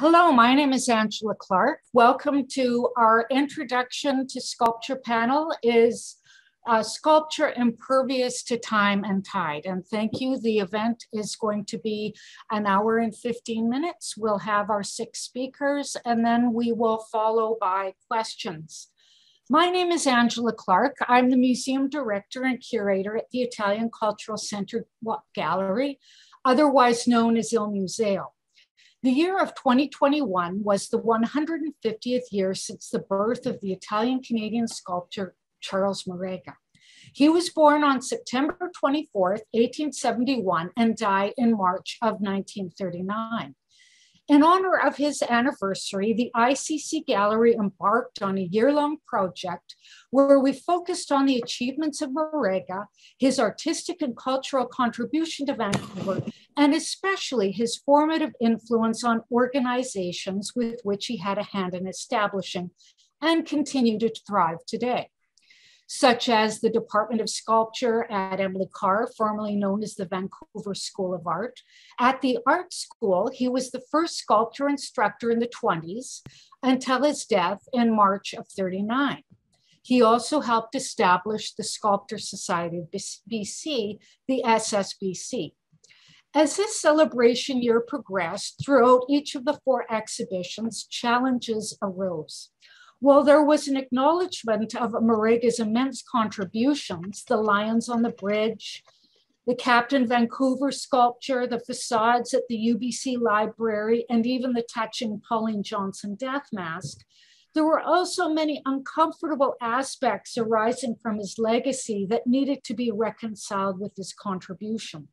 Hello, my name is Angela Clarke. Welcome to our introduction to sculpture panel is uh, sculpture impervious to time and tide. And thank you. The event is going to be an hour and 15 minutes. We'll have our six speakers and then we will follow by questions. My name is Angela Clarke. I'm the museum director and curator at the Italian Cultural Center Gallery, otherwise known as Il Museo. The year of 2021 was the 150th year since the birth of the Italian Canadian sculptor Charles Marega. He was born on September 24, 1871, and died in March of 1939. In honor of his anniversary, the ICC Gallery embarked on a year long project where we focused on the achievements of Marega, his artistic and cultural contribution to Vancouver, and especially his formative influence on organizations with which he had a hand in establishing and continue to thrive today such as the Department of Sculpture at Emily Carr, formerly known as the Vancouver School of Art. At the art school, he was the first sculpture instructor in the 20s until his death in March of 39. He also helped establish the Sculptor Society of BC, the SSBC. As this celebration year progressed, throughout each of the four exhibitions, challenges arose. Well, there was an acknowledgement of Marega's immense contributions, the lions on the bridge, the Captain Vancouver sculpture, the facades at the UBC library, and even the touching Pauline Johnson death mask. There were also many uncomfortable aspects arising from his legacy that needed to be reconciled with his contribution.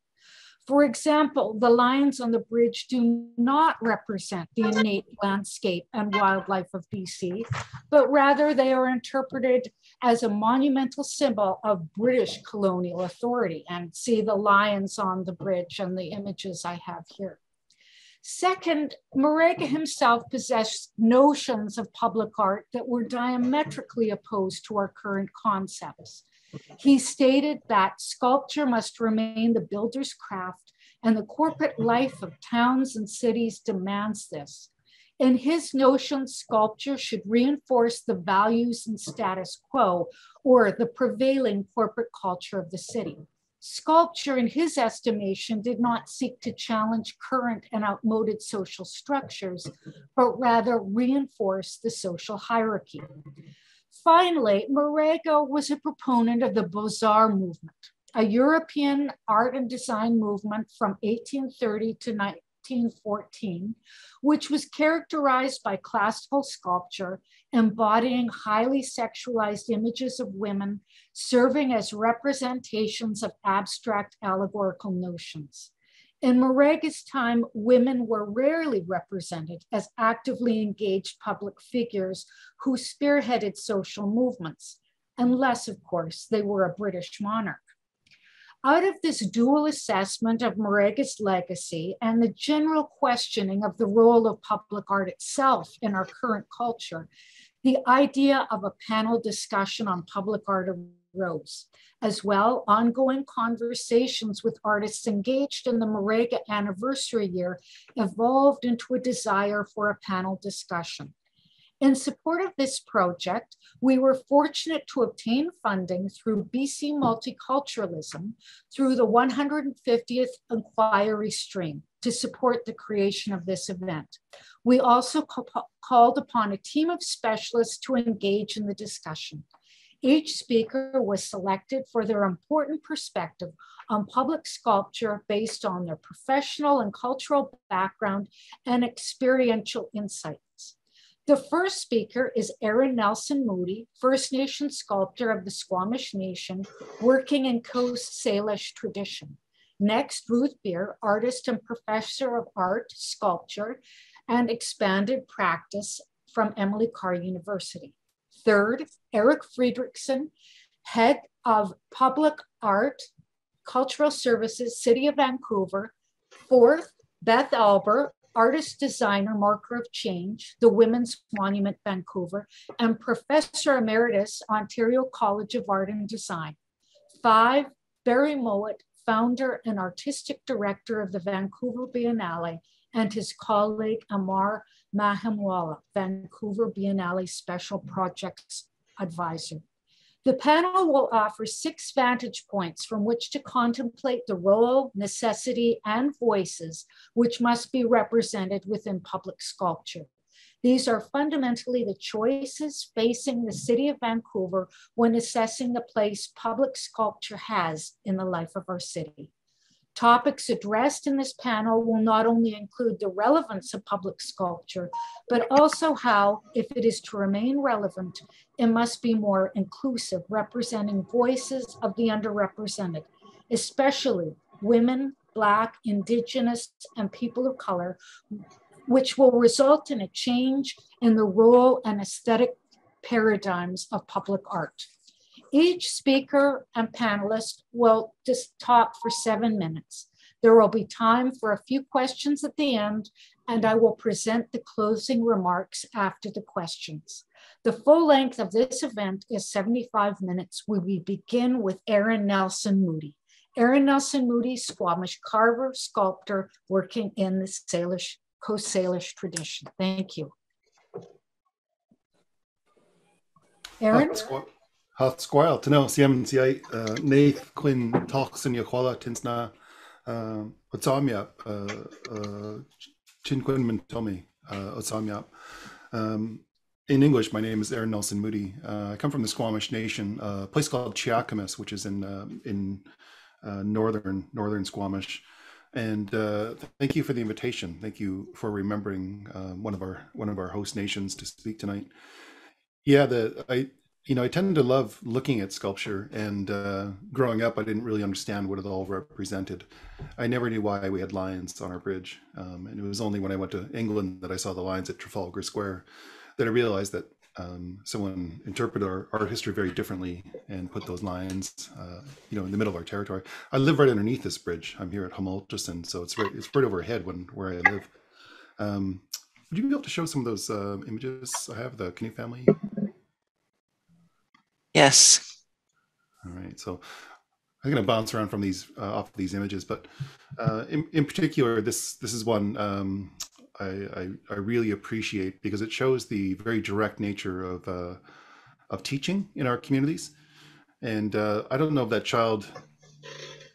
For example, the lions on the bridge do not represent the innate landscape and wildlife of BC, but rather they are interpreted as a monumental symbol of British colonial authority. And see the lions on the bridge and the images I have here. Second, Marega himself possessed notions of public art that were diametrically opposed to our current concepts. He stated that sculpture must remain the builder's craft, and the corporate life of towns and cities demands this. In his notion, sculpture should reinforce the values and status quo or the prevailing corporate culture of the city. Sculpture, in his estimation, did not seek to challenge current and outmoded social structures, but rather reinforce the social hierarchy. Finally, Marega was a proponent of the Beaux-Arts movement, a European art and design movement from 1830 to 1914, which was characterized by classical sculpture embodying highly sexualized images of women, serving as representations of abstract allegorical notions. In Marega's time, women were rarely represented as actively engaged public figures who spearheaded social movements, unless, of course, they were a British monarch. Out of this dual assessment of Marega's legacy and the general questioning of the role of public art itself in our current culture, the idea of a panel discussion on public art arose. As well, ongoing conversations with artists engaged in the Marega anniversary year evolved into a desire for a panel discussion. In support of this project, we were fortunate to obtain funding through BC Multiculturalism through the 150th Inquiry Stream to support the creation of this event. We also called upon a team of specialists to engage in the discussion. Each speaker was selected for their important perspective on public sculpture based on their professional and cultural background and experiential insights. The first speaker is Aaron Nelson Moody, First Nation sculptor of the Squamish Nation, working in Coast Salish tradition. Next, Ruth Beer, artist and professor of art, sculpture, and expanded practice from Emily Carr University. Third, Eric Fredericksen, head of public art, cultural services, City of Vancouver. Fourth, Beth Alber, artist designer, marker of change, the Women's Monument Vancouver, and professor emeritus, Ontario College of Art and Design. Five, Barrie Mowatt, founder and artistic director of the Vancouver Biennale and his colleague Ammar Mahimwalla, Vancouver Biennale Special Projects Advisor. The panel will offer six vantage points from which to contemplate the role, necessity, and voices which must be represented within public sculpture. These are fundamentally the choices facing the City of Vancouver when assessing the place public sculpture has in the life of our city. Topics addressed in this panel will not only include the relevance of public sculpture, but also how, if it is to remain relevant, it must be more inclusive, representing voices of the underrepresented, especially women, Black, Indigenous, and people of color, which will result in a change in the role and aesthetic paradigms of public art. Each speaker and panelist will just talk for seven minutes. There will be time for a few questions at the end, and I will present the closing remarks after the questions. The full length of this event is 75 minutes we begin with Aaron Nelson Moody. Aaron Nelson Moody, Squamish carver, sculptor, working in the Salish, Coast Salish tradition. Thank you. Aaron? Hat uh, sgwael, tyn nhw, si am si neith cwyn toch sy'n chwala tins na otamia, chin cwyn mynd tomi, otamia. In English, my name is Aaron Nelson Moody. Uh, I come from the Squamish Nation, a place called Cheakamus, which is in uh, in uh, northern northern Squamish. And uh, thank you for the invitation. Thank you for remembering one of our one of our host nations to speak tonight. Yeah, the I you know, I tend to love looking at sculpture, and uh, growing up, I didn't really understand what it all represented. I never knew why we had lions on our bridge, um, and it was only when I went to England that I saw the lions at Trafalgar Square that I realized that um, someone interpreted our art history very differently and put those lions, uh, you know, in the middle of our territory. I live right underneath this bridge. I'm here at Humultussen, so it's right, it's right overhead when where I live. Um, would you be able to show some of those uh, images I have the Canoe family? Yes. All right. So I'm going to bounce around from these uh, off of these images, but uh, in, in particular, this this is one um, I, I, I really appreciate because it shows the very direct nature of uh, of teaching in our communities, and uh, I don't know if that child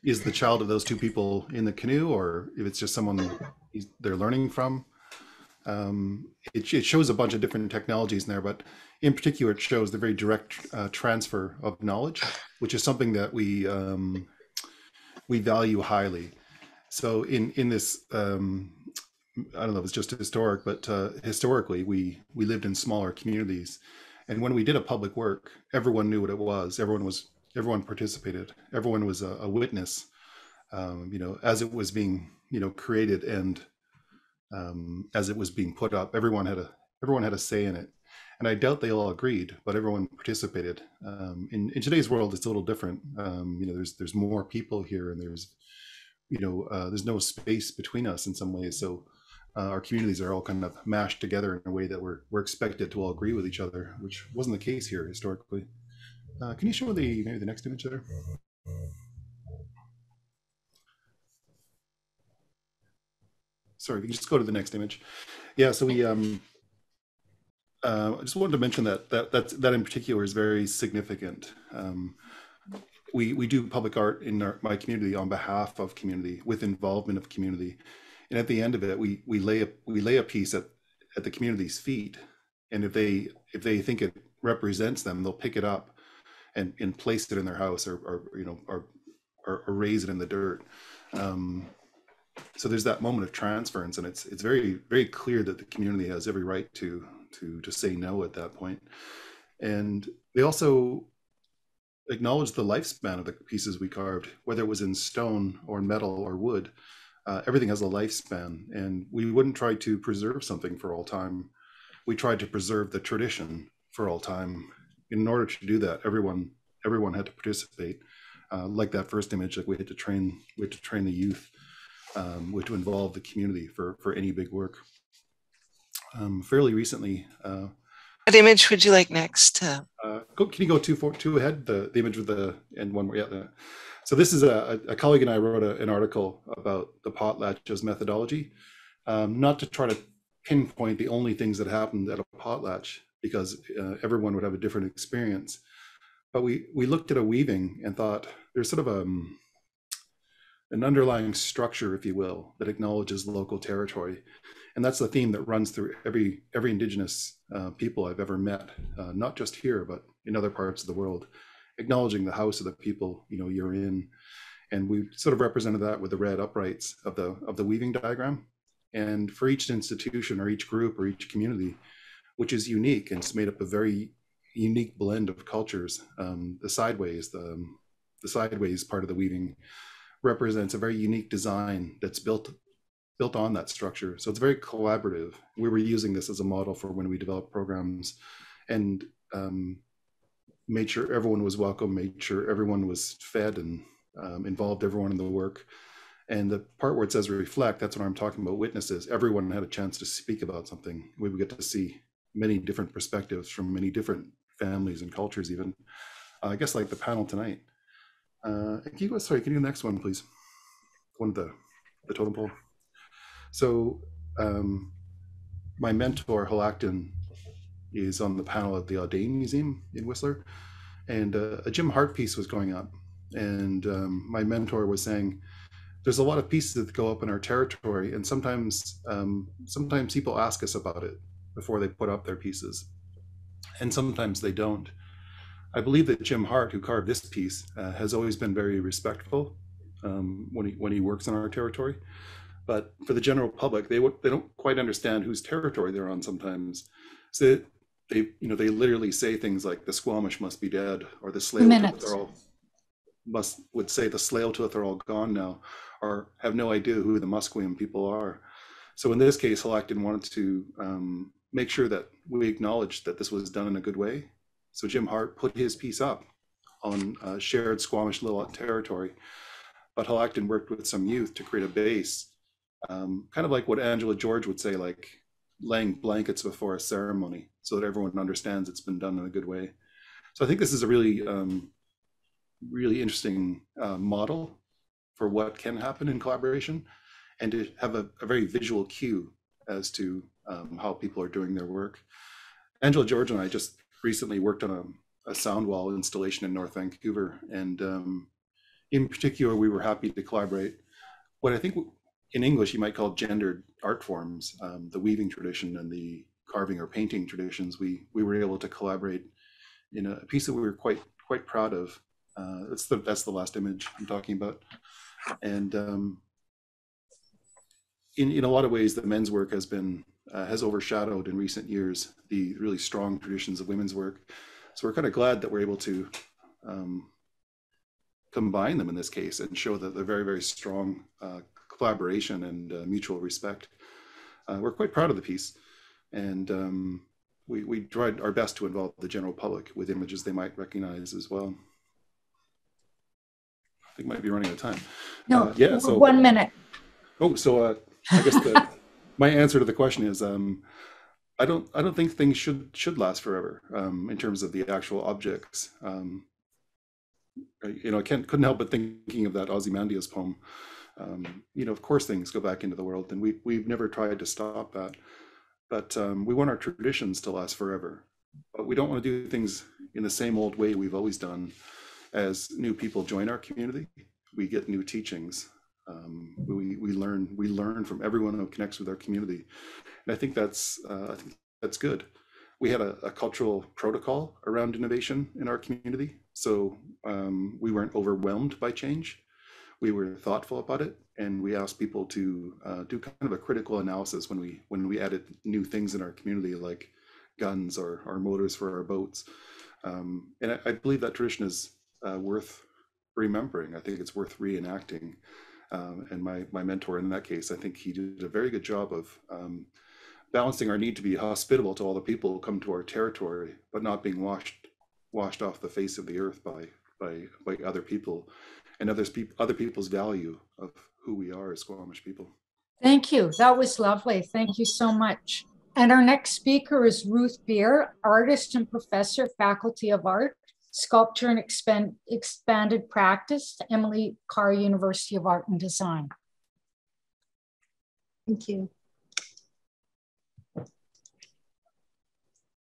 is the child of those two people in the canoe or if it's just someone they're learning from. Um, it, it shows a bunch of different technologies in there, but in particular, it shows the very direct uh, transfer of knowledge, which is something that we um, we value highly. So in in this, um, I don't know if it's just historic, but uh, historically, we we lived in smaller communities, and when we did a public work, everyone knew what it was. Everyone was everyone participated. Everyone was a, a witness. Um, you know, as it was being you know created and um, as it was being put up, everyone had a everyone had a say in it and I doubt they all agreed, but everyone participated. Um, in, in today's world, it's a little different. Um, you know, there's there's more people here, and there's you know uh, there's no space between us in some ways. So uh, our communities are all kind of mashed together in a way that we're we're expected to all agree with each other, which wasn't the case here historically. Uh, can you show the maybe the next image there? Sorry, you can just go to the next image. Yeah, so we um, uh, I just wanted to mention that that that that in particular is very significant. Um, we we do public art in our, my community on behalf of community with involvement of community, and at the end of it, we we lay a we lay a piece at at the community's feet, and if they if they think it represents them, they'll pick it up and and place it in their house or, or you know or, or, or raise it in the dirt. Um, so there's that moment of transference, and it's it's very very clear that the community has every right to to to say no at that point. And they also acknowledged the lifespan of the pieces we carved, whether it was in stone or metal or wood. Uh, everything has a lifespan, and we wouldn't try to preserve something for all time. We tried to preserve the tradition for all time. In order to do that, everyone everyone had to participate. Uh, like that first image, like we had to train we had to train the youth, um, to involve the community for for any big work um, fairly recently. Uh, what image would you like next? Uh, go, can you go two, four, two ahead? The, the image with the and one more. Yeah. The, so this is a, a colleague and I wrote a, an article about the potlatches methodology. um, not to try to pinpoint the only things that happened at a potlatch because uh, everyone would have a different experience. But we we looked at a weaving and thought there's sort of a um, an underlying structure, if you will, that acknowledges local territory, and that's the theme that runs through every every Indigenous uh, people I've ever met, uh, not just here but in other parts of the world, acknowledging the house of the people you know you're in, and we sort of represented that with the red uprights of the of the weaving diagram, and for each institution or each group or each community, which is unique and it's made up of very unique blend of cultures. Um, the sideways, the the sideways part of the weaving represents a very unique design that's built built on that structure. So it's very collaborative. We were using this as a model for when we developed programs, and um, made sure everyone was welcome, made sure everyone was fed and um, involved everyone in the work. And the part where it says reflect, that's what I'm talking about witnesses. Everyone had a chance to speak about something. We would get to see many different perspectives from many different families and cultures, even. Uh, I guess like the panel tonight. Uh, can you sorry, can you do the next one, please? One of the, the totem pole. So um, my mentor, Xwalacktun, is on the panel at the Audain Museum in Whistler. And uh, a Jim Hart piece was going up. And um, my mentor was saying, there's a lot of pieces that go up in our territory. And sometimes, um, sometimes people ask us about it before they put up their pieces. And sometimes they don't. I believe that Jim Hart, who carved this piece, uh, has always been very respectful um, when he when he works in our territory. But for the general public, they they don't quite understand whose territory they're on sometimes. So they you know they literally say things like the Squamish must be dead, or the Slail they're all must would say the Tsleil-Waututh are all gone now, or have no idea who the Musqueam people are. So in this case, Xwalacktun wanted to um, make sure that we acknowledged that this was done in a good way so Jim Hart put his piece up on uh, shared Squamish Lil'wat territory, but Xwalacktun worked with some youth to create a base, um, kind of like what Angela George would say, like laying blankets before a ceremony so that everyone understands it's been done in a good way. So I think this is a really, um, really interesting uh, model for what can happen in collaboration and to have a, a very visual cue as to um, how people are doing their work. Angela George and I just recently worked on a, a sound wall installation in North Vancouver, and um, in particular, we were happy to collaborate. What I think in English you might call gendered art forms, um, the weaving tradition and the carving or painting traditions. We we were able to collaborate in a piece that we were quite quite proud of. Uh, that's the that's the last image I'm talking about, and um, in in a lot of ways, the men's work has been uh, has overshadowed in recent years the really strong traditions of women's work. So we're kind of glad that we're able to um, combine them in this case and show that they're very, very strong uh, collaboration and uh, mutual respect. Uh, we're quite proud of the piece. And um, we, we tried our best to involve the general public with images they might recognize as well. I think might be running out of time. No, uh, yeah. So one minute. Oh, so uh, I guess the my answer to the question is um, I don't I don't think things should should last forever um, in terms of the actual objects. Um, you know, I can't couldn't help but thinking of that Ozymandias poem. Um, you know, of course, things go back into the world, and we we've never tried to stop that. But um, we want our traditions to last forever. But we don't want to do things in the same old way we've always done. As new people join our community, we get new teachings um, we, we learn we learn from everyone who connects with our community, and I think that's uh, I think that's good. We had a, a, cultural protocol around innovation in our community, so um, we weren't overwhelmed by change. We were thoughtful about it, and we asked people to uh, do kind of a critical analysis when we when we added new things in our community, like guns or, or motors for our boats. Um, and I, I, believe that tradition is uh, worth remembering. I think it's worth reenacting. Um, and my, my mentor in that case, I think he did a very good job of um, balancing our need to be hospitable to all the people who come to our territory, but not being washed washed off the face of the earth by by by other people and others other people's value of who we are as Squamish people. Thank you. That was lovely. Thank you so much. And our next speaker is Ruth Beer, artist and professor, Faculty of Art sculpture and expand, expanded practice, Emily Carr University of Art and Design. Thank you.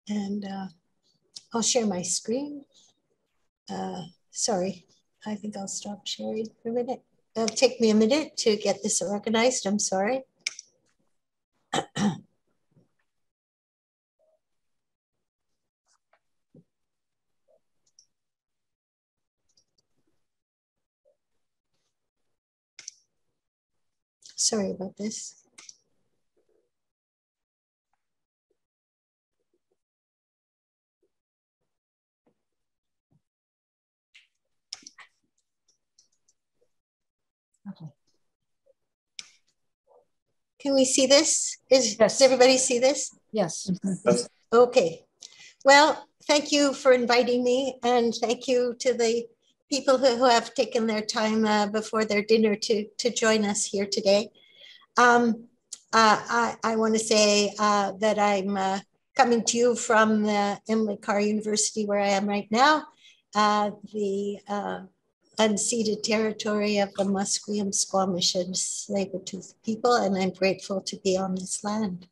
And uh, I'll share my screen. Uh, sorry, I think I'll stop sharing for a minute. It'll take me a minute to get this organized, I'm sorry. Sorry about this. Okay. Can we see this? Is, Yes. Does everybody see this? Yes. Okay. Well, thank you for inviting me and thank you to the people who, who have taken their time uh, before their dinner to, to join us here today. Um, uh, I, I want to say uh, that I'm uh, coming to you from the Emily Carr University where I am right now, uh, the uh, unceded territory of the Musqueam, Squamish, and Tsleil-Waututh people, and I'm grateful to be on this land.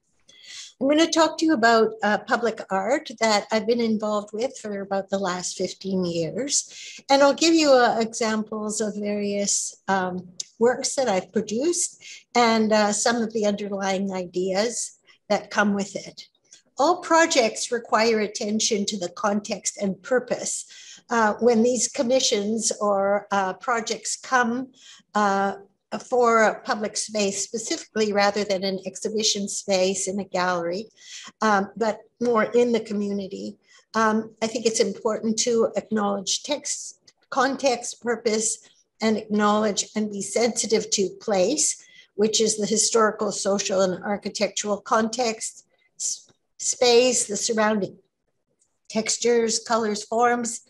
I'm going to talk to you about uh, public art that I've been involved with for about the last 15 years. And I'll give you uh, examples of various um, works that I've produced and uh, some of the underlying ideas that come with it. All projects require attention to the context and purpose. Uh, when these commissions or uh, projects come uh, for a public space specifically rather than an exhibition space in a gallery, um, but more in the community. Um, I think it's important to acknowledge text, context, purpose, and acknowledge and be sensitive to place, which is the historical, social, and architectural context, space, the surrounding textures, colors, forms,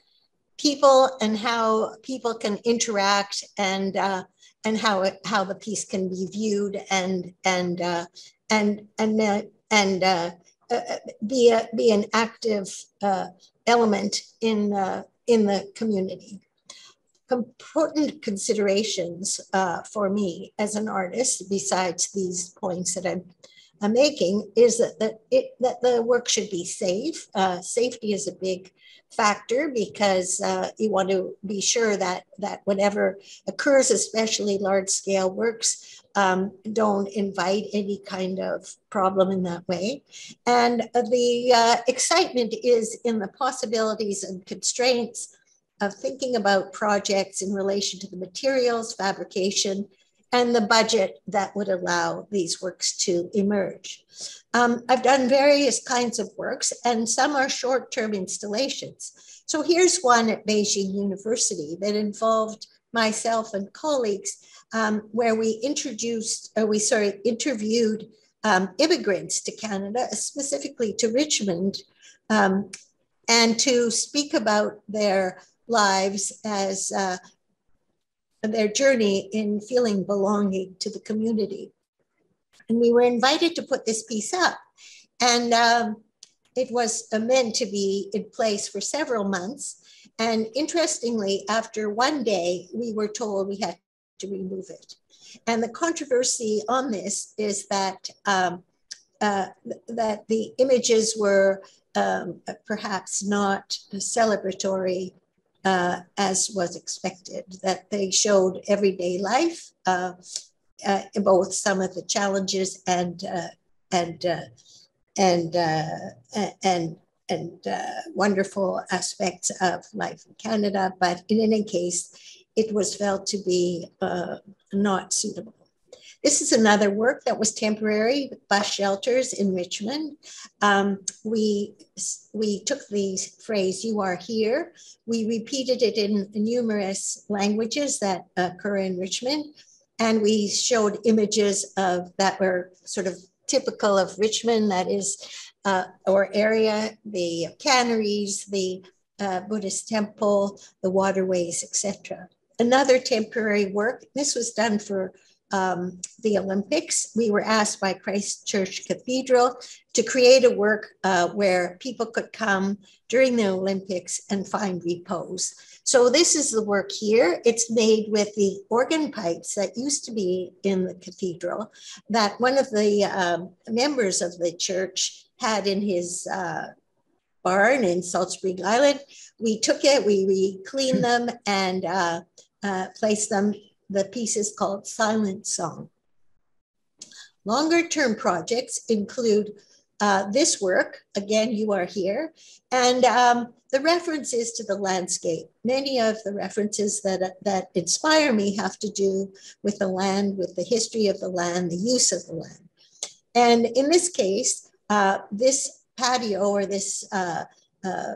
people, and how people can interact and uh, and how it, how the piece can be viewed and and uh, and and uh, and uh, uh, be a be an active uh, element in uh, in the community. Important considerations for me as an artist, besides these points that I'm, I'm making, is that that it that the work should be safe. Uh, safety is a big factor because uh, you want to be sure that that whatever occurs, especially large scale works, um, don't invite any kind of problem in that way. And the uh, excitement is in the possibilities and constraints of thinking about projects in relation to the materials, fabrication, and the budget that would allow these works to emerge. Um, I've done various kinds of works, and some are short term installations. So here's one at Beijing University that involved myself and colleagues, um, where we introduced, or we sorry, interviewed um, immigrants to Canada, specifically to Richmond, um, and to speak about their lives as uh, their journey in feeling belonging to the community. And we were invited to put this piece up. And um, it was meant to be in place for several months. And interestingly, after one day, we were told we had to remove it. And the controversy on this is that um, uh, that the images were um, perhaps not celebratory uh, as was expected, that they showed everyday life, uh, uh, both some of the challenges and uh, and uh, and uh, and and wonderful aspects of life in Canada. But in any case, it was felt to be not suitable. This is another work that was temporary bus shelters in Richmond. Um, we, we took the phrase, you are here. We repeated it in numerous languages that occur in Richmond. And we showed images of that were sort of typical of Richmond, that is, uh, or area, the canneries, the uh, Buddhist temple, the waterways, etc. Another temporary work, this was done for um, the Olympics, we were asked by Christchurch Cathedral to create a work uh, where people could come during the Olympics and find repose. So this is the work here. It's made with the organ pipes that used to be in the cathedral that one of the um, members of the church had in his uh, barn in Salt Spring Island. We took it, we, we cleaned them and uh, uh, placed them, the piece is called Silent Song. Longer term projects include uh, this work, again, you are here, and um, the references to the landscape. Many of the references that, that inspire me have to do with the land, with the history of the land, the use of the land. And in this case, uh, this patio or this uh, uh,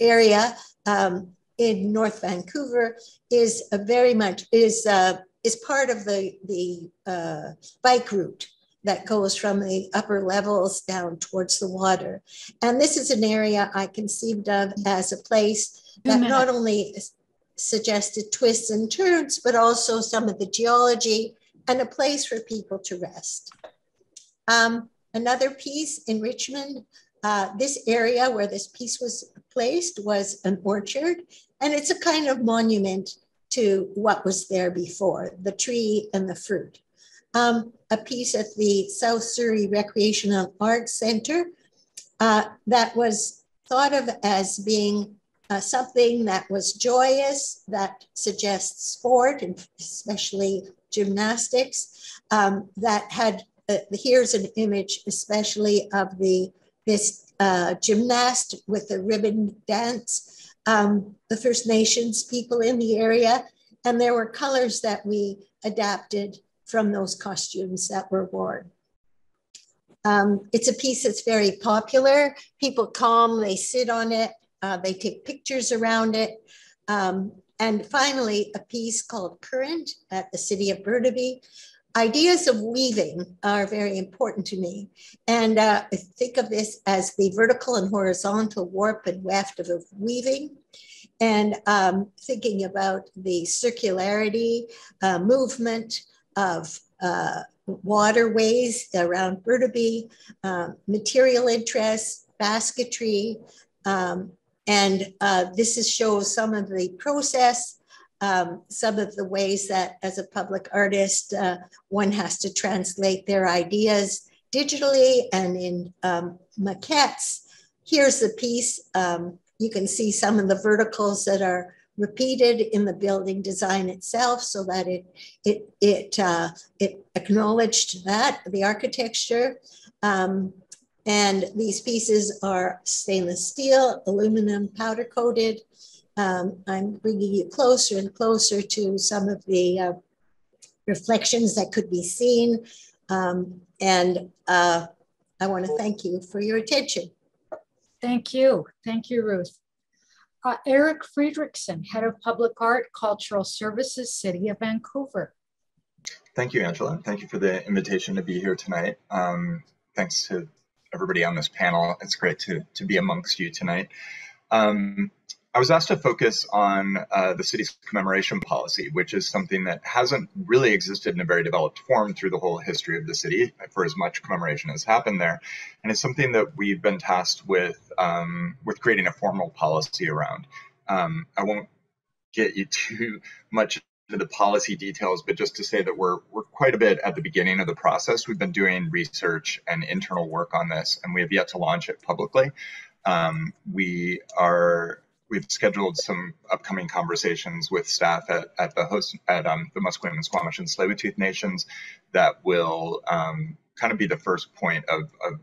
area um, in North Vancouver is a very much is uh, is part of the the uh, bike route that goes from the upper levels down towards the water. And this is an area I conceived of as a place that not only suggested twists and turns, but also some of the geology and a place for people to rest. Um, another piece in Richmond, uh, this area where this piece was placed was an orchard, and it's a kind of monument to what was there before, the tree and the fruit. Um, a piece at the South Surrey Recreational Arts Center uh, that was thought of as being uh, something that was joyous, that suggests sport, and especially gymnastics, um, that had, uh, here's an image especially of the this uh, gymnast with the ribbon dance, um, the First Nations people in the area, and there were colors that we adapted from those costumes that were worn. Um, it's a piece that's very popular. People come, they sit on it, uh, they take pictures around it. Um, and finally, a piece called Current at the city of Burnaby. Ideas of weaving are very important to me. And uh, I think of this as the vertical and horizontal warp and weft of weaving and um, thinking about the circularity, uh, movement, of uh, waterways around Burnaby, um, material interests, basketry, um, and uh, this is, shows some of the process, um, some of the ways that as a public artist, uh, one has to translate their ideas digitally and in um, maquettes. Here's the piece. Um, you can see some of the verticals that are repeated in the building design itself so that it it it uh, it acknowledged that the architecture um, and these pieces are stainless steel aluminum powder coated um, i'm bringing you closer and closer to some of the uh, reflections that could be seen um, and uh, i want to thank you for your attention thank you thank you ruth uh, Eric Fredericksen, Head of Public Art, Cultural Services, City of Vancouver. Thank you, Angela. Thank you for the invitation to be here tonight. Um, thanks to everybody on this panel. It's great to, to be amongst you tonight. Um, I was asked to focus on uh, the city's commemoration policy, which is something that hasn't really existed in a very developed form through the whole history of the city, for as much commemoration has happened there, and it's something that we've been tasked with um, with creating a formal policy around. Um, I won't get you too much into the policy details, but just to say that we're we're quite a bit at the beginning of the process. We've been doing research and internal work on this, and we have yet to launch it publicly. Um, we are we've scheduled some upcoming conversations with staff at, at the host at um, the Musqueam and Squamish and Tsleil-Waututh nations that will um, kind of be the first point of, of,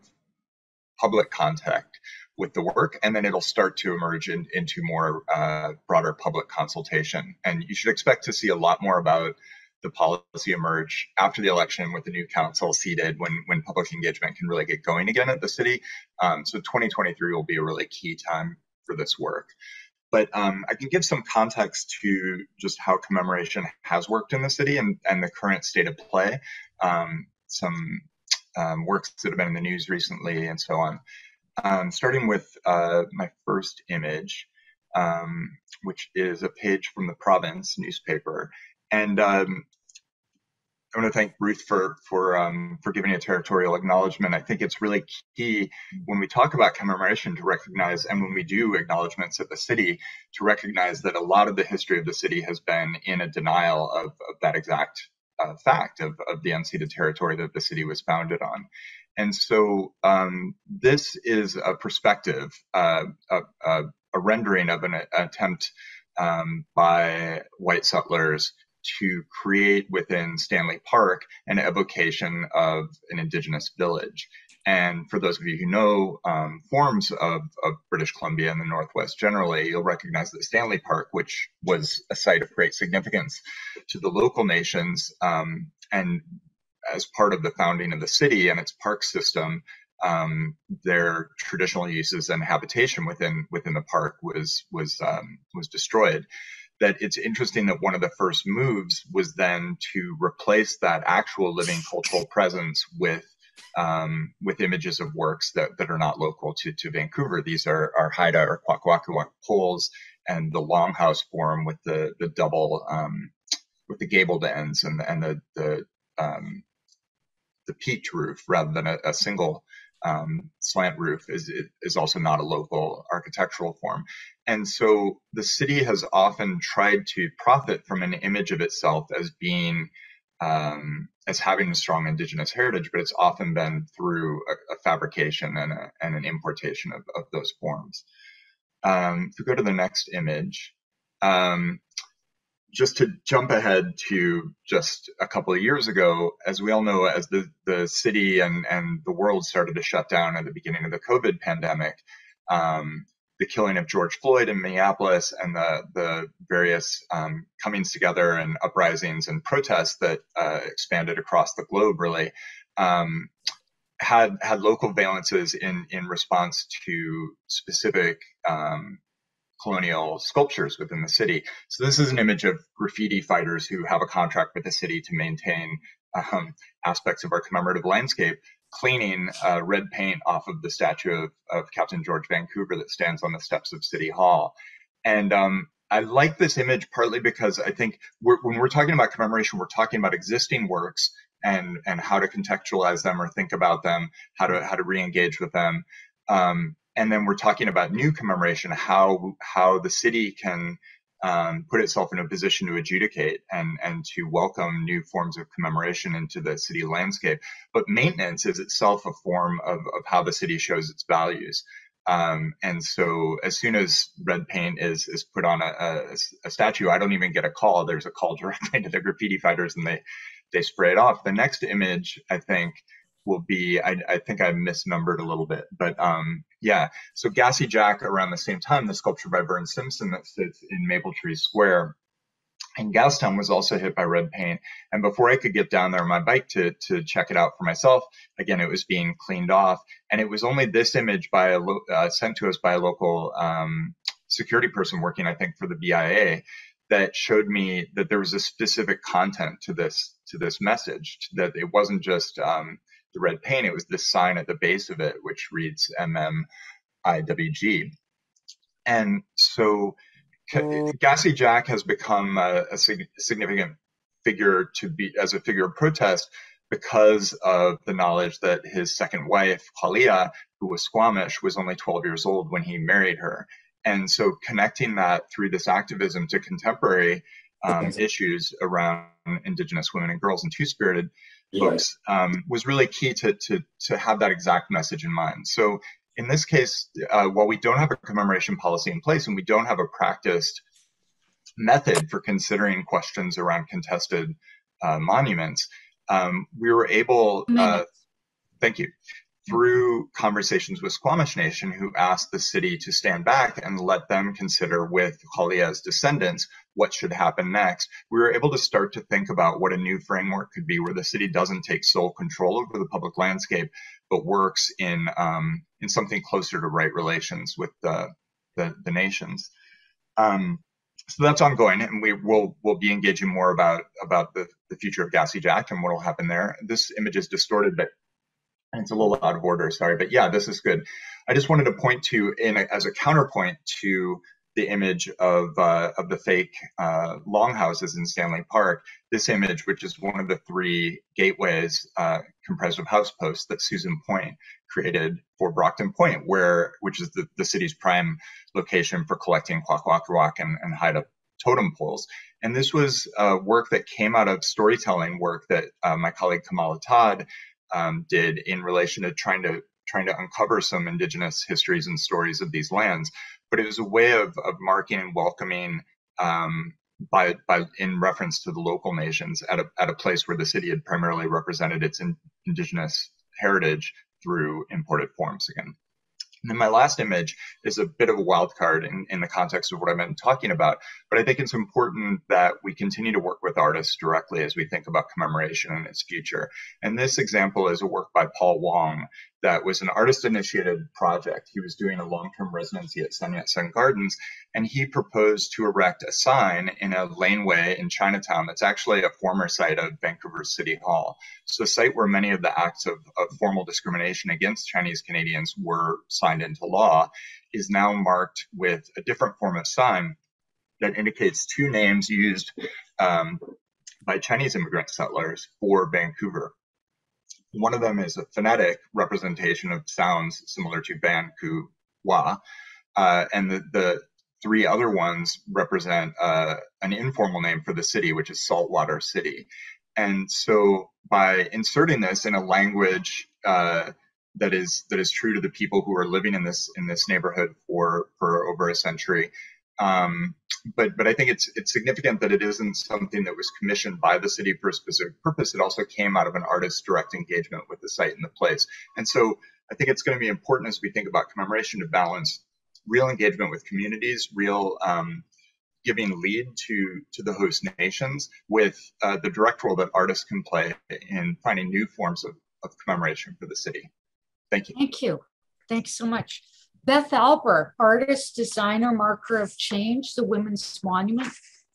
public contact with the work, and then it'll start to emerge in, into more uh, broader public consultation. And you should expect to see a lot more about the policy emerge after the election with the new council seated when when public engagement can really get going again at the city. Um, so 2023 will be a really key time for this work. But um, I can give some context to just how commemoration has worked in the city and, and the current state of play. Um, some um, works that have been in the news recently and so on. Um, starting with uh, my first image, um, which is a page from the province newspaper. And um, I want to thank Ruth for for um, for giving a territorial acknowledgement. I think it's really key when we talk about commemoration to recognize, and when we do acknowledgements of the city, to recognize that a lot of the history of the city has been in a denial of, of that exact uh, fact of, of the unceded territory that the city was founded on. And so um, this is a perspective, uh, a, a, a, rendering of an attempt um, by white settlers to create within Stanley Park an evocation of an indigenous village. And for those of you who know um, forms of, of, British Columbia and the Northwest generally, you'll recognize that Stanley Park, which was a site of great significance to the local nations, um, and as part of the founding of the city and its park system, um, their traditional uses and habitation within within the park was was um, was destroyed. That it's interesting that one of the first moves was then to replace that actual living cultural presence with um, with images of works that, that are not local to, to Vancouver. These are, are Haida or Kwakwaka'wakw poles and the longhouse form with the, the double, um, with the gabled ends and, and the, the, um, the peaked roof rather than a, a single um, slant roof is, is also not a local architectural form. And so the city has often tried to profit from an image of itself as being um, as having a strong indigenous heritage, but it's often been through a, a fabrication and, a, and, an importation of, of those forms. Um, if we go to the next image, um, just to jump ahead to just a couple of years ago, as we all know, as the, the city and, and the world started to shut down at the beginning of the COVID pandemic, um, the killing of George Floyd in Minneapolis and the the various um, comings together and uprisings and protests that uh, expanded across the globe really um, had had local valences in in response to specific um, colonial sculptures within the city. So this is an image of graffiti fighters who have a contract with the city to maintain um, aspects of our commemorative landscape cleaning uh, red paint off of the statue of, of, Captain George Vancouver that stands on the steps of City Hall. And um, I like this image partly because I think we're, when we're talking about commemoration, we're talking about existing works and and how to contextualize them or think about them, how to how to re-engage with them. Um, and then we're talking about new commemoration, how how the city can um, put itself in a position to adjudicate and, and to welcome new forms of commemoration into the city landscape. But maintenance is itself a form of, of how the city shows its values. Um, and so as soon as red paint is, is put on a, a, a, statue, I don't even get a call. There's a call directly to the graffiti fighters and they, they spray it off. The next image, I think, will be I, I, think I misnumbered a little bit, but um, yeah. So Gassy Jack around the same time, the sculpture by Vern Simpson that sits in Maple Tree Square. And Gastown was also hit by red paint. And before I could get down there on my bike to, to check it out for myself, again, it was being cleaned off. And it was only this image by a uh, sent to us by a local um, security person working, I think, for the BIA that showed me that there was a specific content to this to this message that it wasn't just um, the red paint, it was this sign at the base of it, which reads MMIWG. And so mm. Gassy Jack has become a, a significant figure to be as a figure of protest because of the knowledge that his second wife, Kalia, who was Squamish, was only 12 years old when he married her. And so connecting that through this activism to contemporary um, issues around Indigenous women and girls and Two Spirited books um, was really key to, to, to have that exact message in mind. So in this case, uh, while we don't have a commemoration policy in place and we don't have a practiced method for considering questions around contested uh, monuments, um, we were able, uh, thank you, through conversations with Squamish Nation, who asked the city to stand back and let them consider with Kalia's descendants what should happen next, we were able to start to think about what a new framework could be where the city doesn't take sole control over the public landscape, but works in um, in something closer to right relations with the, the, the nations. Um, so that's ongoing, and we will will be engaging more about about the, the future of Gassy Jack and what will happen there. This image is distorted, but it's a little out of order, sorry, but yeah, this is good. I just wanted to point to, in a, as a counterpoint to the image of uh, of the fake uh, longhouses in Stanley Park, this image, which is one of the three gateways uh, comprised of house posts that Susan Point created for Brockton Point, where which is the, the city's prime location for collecting Kwakwaka'wakw and, and Haida totem poles. And this was work that came out of storytelling work that uh, my colleague Kamala Todd um, did in relation to trying to trying to uncover some indigenous histories and stories of these lands. But it was a way of, of marking and welcoming um, by, by in reference to the local nations at a, at a place where the city had primarily represented its in, indigenous heritage through imported forms again. And then my last image is a bit of a wild card in, in the context of what I've been talking about, but I think it's important that we continue to work with artists directly as we think about commemoration and its future. And this example is a work by Paul Wong that was an artist initiated project. He was doing a long term residency at Sun Yat sen Gardens, and he proposed to erect a sign in a laneway in Chinatown that's actually a former site of Vancouver City Hall. So, a site where many of the acts of, of formal discrimination against Chinese Canadians were signed into law is now marked with a different form of sign that indicates two names used um, by Chinese immigrant settlers for Vancouver. One of them is a phonetic representation of sounds similar to ban, ku, wa, uh, and the, the three other ones represent uh, an informal name for the city, which is Saltwater City. And so by inserting this in a language uh, that is that is true to the people who are living in this in this neighborhood for for over a century, um, but but I think it's it's significant that it isn't something that was commissioned by the city for a specific purpose. It also came out of an artist's direct engagement with the site and the place. And so I think it's going to be important as we think about commemoration to balance real engagement with communities, real um, giving lead to to the host nations with uh, the direct role that artists can play in finding new forms of, of commemoration for the city. Thank you. Thank you. Thanks so much. Beth Alber, artist, designer, marker of change, the Women's Monument,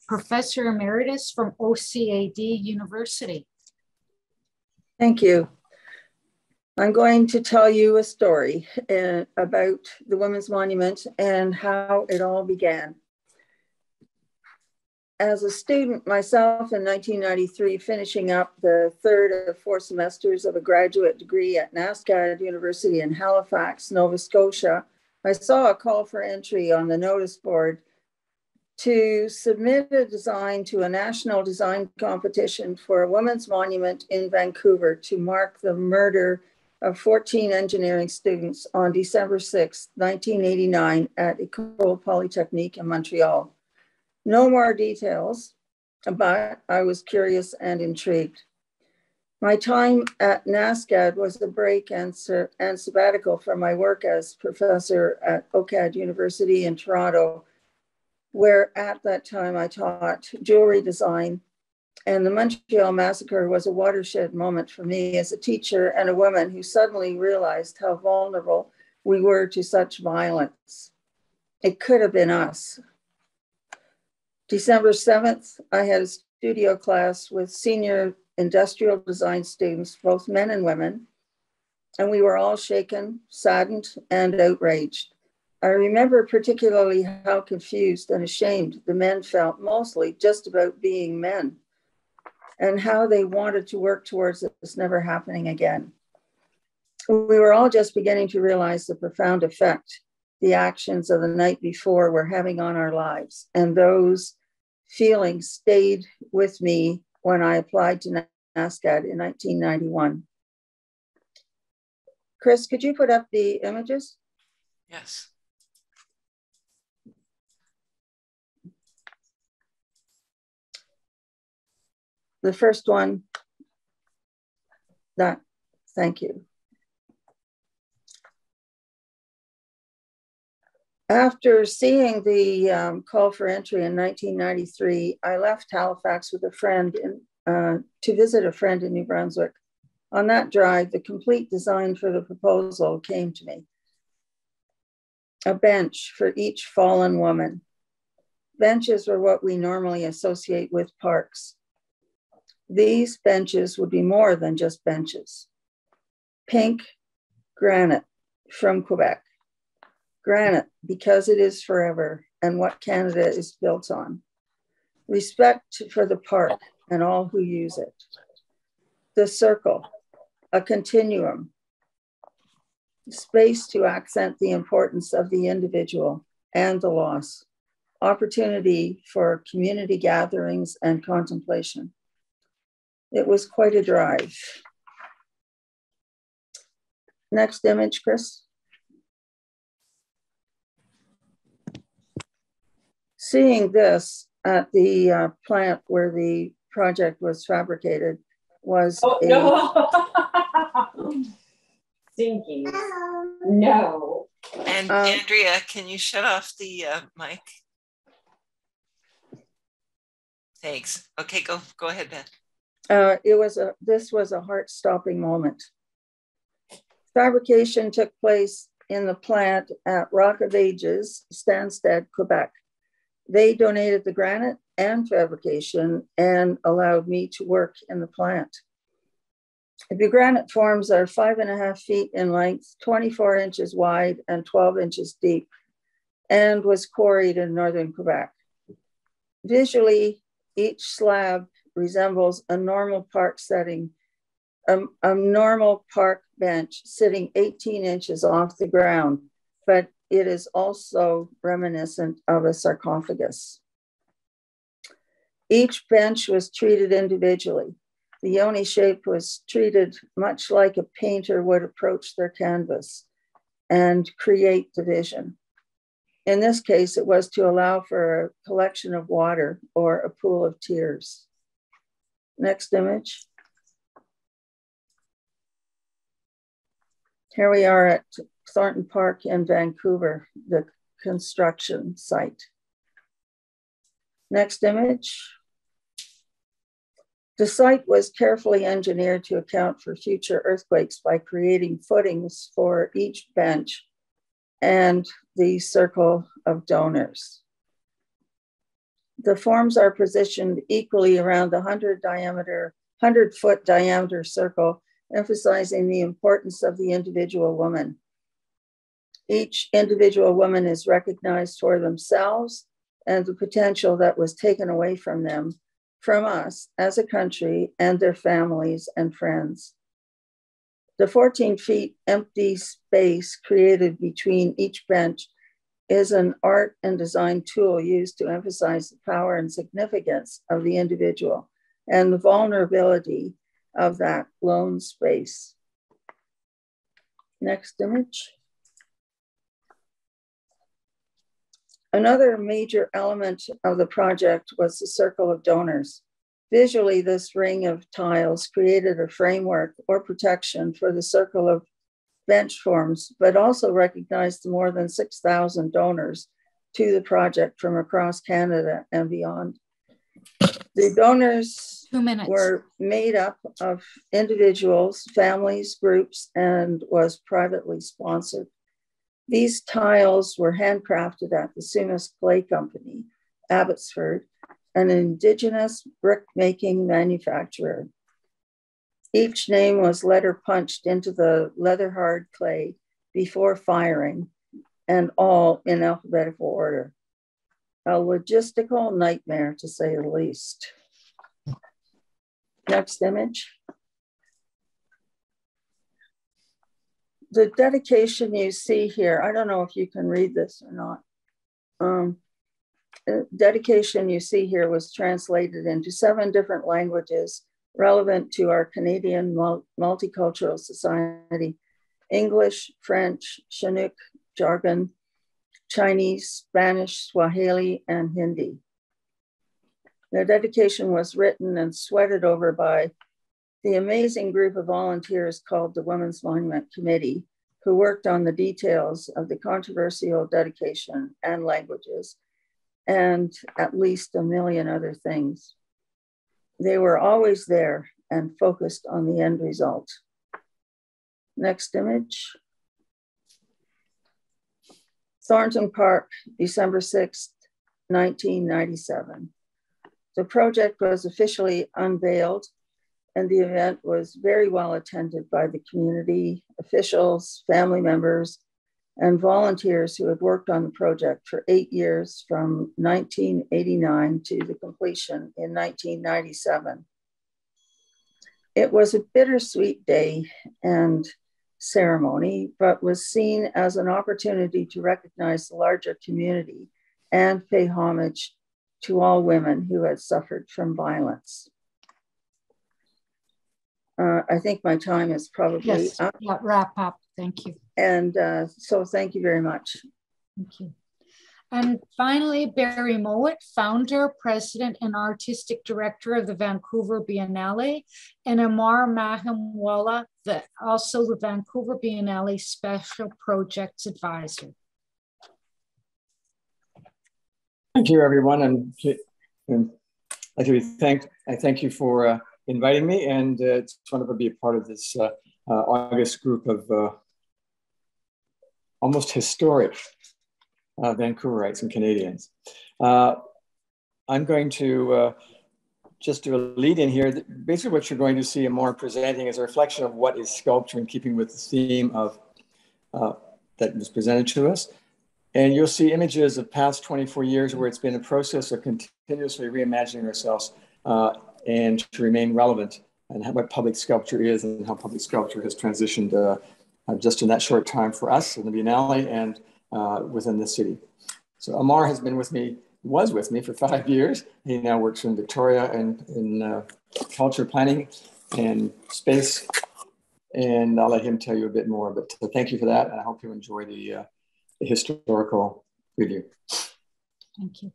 professor emeritus from OCAD University. Thank you. I'm going to tell you a story uh, about the Women's Monument and how it all began. As a student myself in 1993, finishing up the third of four semesters of a graduate degree at NSCAD University in Halifax, Nova Scotia, I saw a call for entry on the notice board to submit a design to a national design competition for a women's monument in Vancouver to mark the murder of 14 engineering students on December 6, 1989 at École Polytechnique in Montreal. No more details, but I was curious and intrigued. My time at NSCAD was a break and, and sabbatical from my work as professor at OCAD University in Toronto, where at that time I taught jewelry design. And the Montreal Massacre was a watershed moment for me as a teacher and a woman who suddenly realized how vulnerable we were to such violence. It could have been us. December 7th, I had a studio class with senior industrial design students, both men and women, and we were all shaken, saddened, and outraged. I remember particularly how confused and ashamed the men felt, mostly just about being men, and how they wanted to work towards this never happening again. We were all just beginning to realize the profound effect the actions of the night before were having on our lives, and those feelings stayed with me when I applied to NSCAD in 1991. Chris, could you put up the images? Yes. The first one, that, thank you. After seeing the um, call for entry in 1993, I left Halifax with a friend in, uh, to visit a friend in New Brunswick. On that drive, the complete design for the proposal came to me. A bench for each fallen woman. Benches were what we normally associate with parks. These benches would be more than just benches. Pink granite from Quebec Granite, because it is forever and what Canada is built on. Respect for the park and all who use it. The circle, a continuum, space to accent the importance of the individual and the loss, opportunity for community gatherings and contemplation. It was quite a drive. Next image, Chris. Seeing this at the uh, plant where the project was fabricated was Oh, a, no. Thinking. No. And Um, Andrea, can you shut off the uh, mic? Thanks. Okay, go go ahead, Beth. uh, it was a this was a heart-stopping moment. Fabrication took place in the plant at Rock of Ages, Stanstead, Quebec. They donated the granite and fabrication and allowed me to work in the plant. The granite forms are five and a half feet in length, 24 inches wide, and 12 inches deep, and was quarried in northern Quebec. Visually, each slab resembles a normal park setting, a, a normal park bench sitting 18 inches off the ground, but it is also reminiscent of a sarcophagus. Each bench was treated individually. The yoni shape was treated much like a painter would approach their canvas and create division. In this case, it was to allow for a collection of water or a pool of tears. Next image. Here we are at Thornton Park in Vancouver, the construction site. Next image. The site was carefully engineered to account for future earthquakes by creating footings for each bench and the circle of donors. The forms are positioned equally around the 100 diameter, 100 foot diameter circle, emphasizing the importance of the individual woman. Each individual woman is recognized for themselves and the potential that was taken away from them, from us as a country and their families and friends. The 14 feet empty space created between each bench is an art and design tool used to emphasize the power and significance of the individual and the vulnerability of that lone space. Next image. Another major element of the project was the circle of donors. Visually, this ring of tiles created a framework or protection for the circle of bench forms, but also recognized the more than 6,000 donors to the project from across Canada and beyond. The donors were made up of individuals, families, groups, and was privately sponsored. These tiles were handcrafted at the Sumas Clay Company, Abbotsford, an indigenous brick making manufacturer. Each name was letter punched into the leather hard clay before firing, and all in alphabetical order. A logistical nightmare, to say the least. Next image. The dedication you see here, I don't know if you can read this or not. Um, dedication you see here was translated into seven different languages relevant to our Canadian Multicultural Society English, French, Chinook, jargon, Chinese, Spanish, Swahili, and Hindi. The dedication was written and sweated over by the amazing group of volunteers called the Women's Monument Committee, who worked on the details of the controversial dedication and languages, and at least a million other things. They were always there and focused on the end result. Next image. Thornton Park, December 6th, 1997. The project was officially unveiled and the event was very well attended by the community, officials, family members, and volunteers who had worked on the project for eight years from 1989 to the completion in 1997. It was a bittersweet day and ceremony, but was seen as an opportunity to recognize the larger community and pay homage to all women who had suffered from violence. Uh, I think my time is probably Yes, up. yeah, wrap up. Thank you. And uh, so thank you very much. Thank you. And finally, Barrie Mowatt, founder, president, and artistic director of the Vancouver Biennale, and Ammar Mahimwalla, the, also the Vancouver Biennale Special Projects Advisor. Thank you, everyone, and, and I do thank I thank you for uh, inviting me, and uh, it's wonderful to be a part of this uh, uh August group of uh, almost historic uh, Vancouverites and Canadians. I'm going to just do a lead in here. Basically, what you're going to see more presenting is a reflection of what is sculpture in keeping with the theme of that was presented to us. And you'll see images of past 24 years where it's been a process of continuously reimagining ourselves uh, and to remain relevant and how, what public sculpture is and how public sculpture has transitioned uh, uh, just in that short time for us in the Biennale and uh, within the city. So Ammar has been with me, was with me for five years. He now works in Victoria and in uh, culture planning and space. And I'll let him tell you a bit more, but thank you for that. And I hope you enjoy the uh, historical review. Thank you.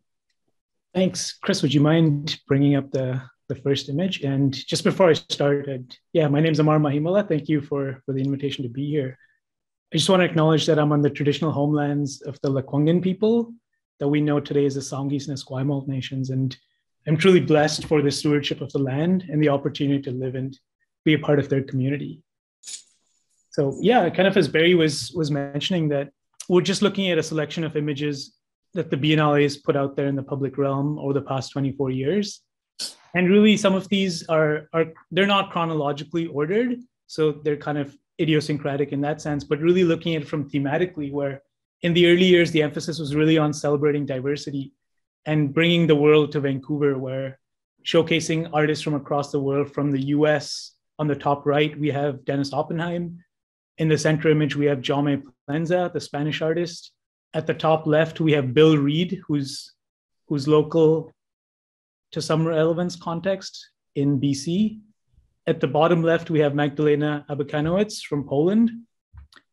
Thanks. Chris, would you mind bringing up the, the first image? And just before I started, yeah, my name is Ammar Mahimwalla. Thank you for, for the invitation to be here. I just want to acknowledge that I'm on the traditional homelands of the Lekwungen people that we know today as the Songhees and Esquimalt nations. And I'm truly blessed for the stewardship of the land and the opportunity to live and be a part of their community. So yeah, kind of as Barrie was was mentioning that we're just looking at a selection of images that the Biennale has put out there in the public realm over the past 24 years. And really, some of these are, are they're not chronologically ordered, so they're kind of idiosyncratic in that sense, but really looking at it from thematically, where in the early years, the emphasis was really on celebrating diversity and bringing the world to Vancouver, where showcasing artists from across the world, from the US on the top right, we have Dennis Oppenheim, in the center image, we have Jaume Plensa, the Spanish artist. At the top left, we have Bill Reid, who's, who's local to some relevance context in BC. At the bottom left, we have Magdalena Abakanowicz from Poland.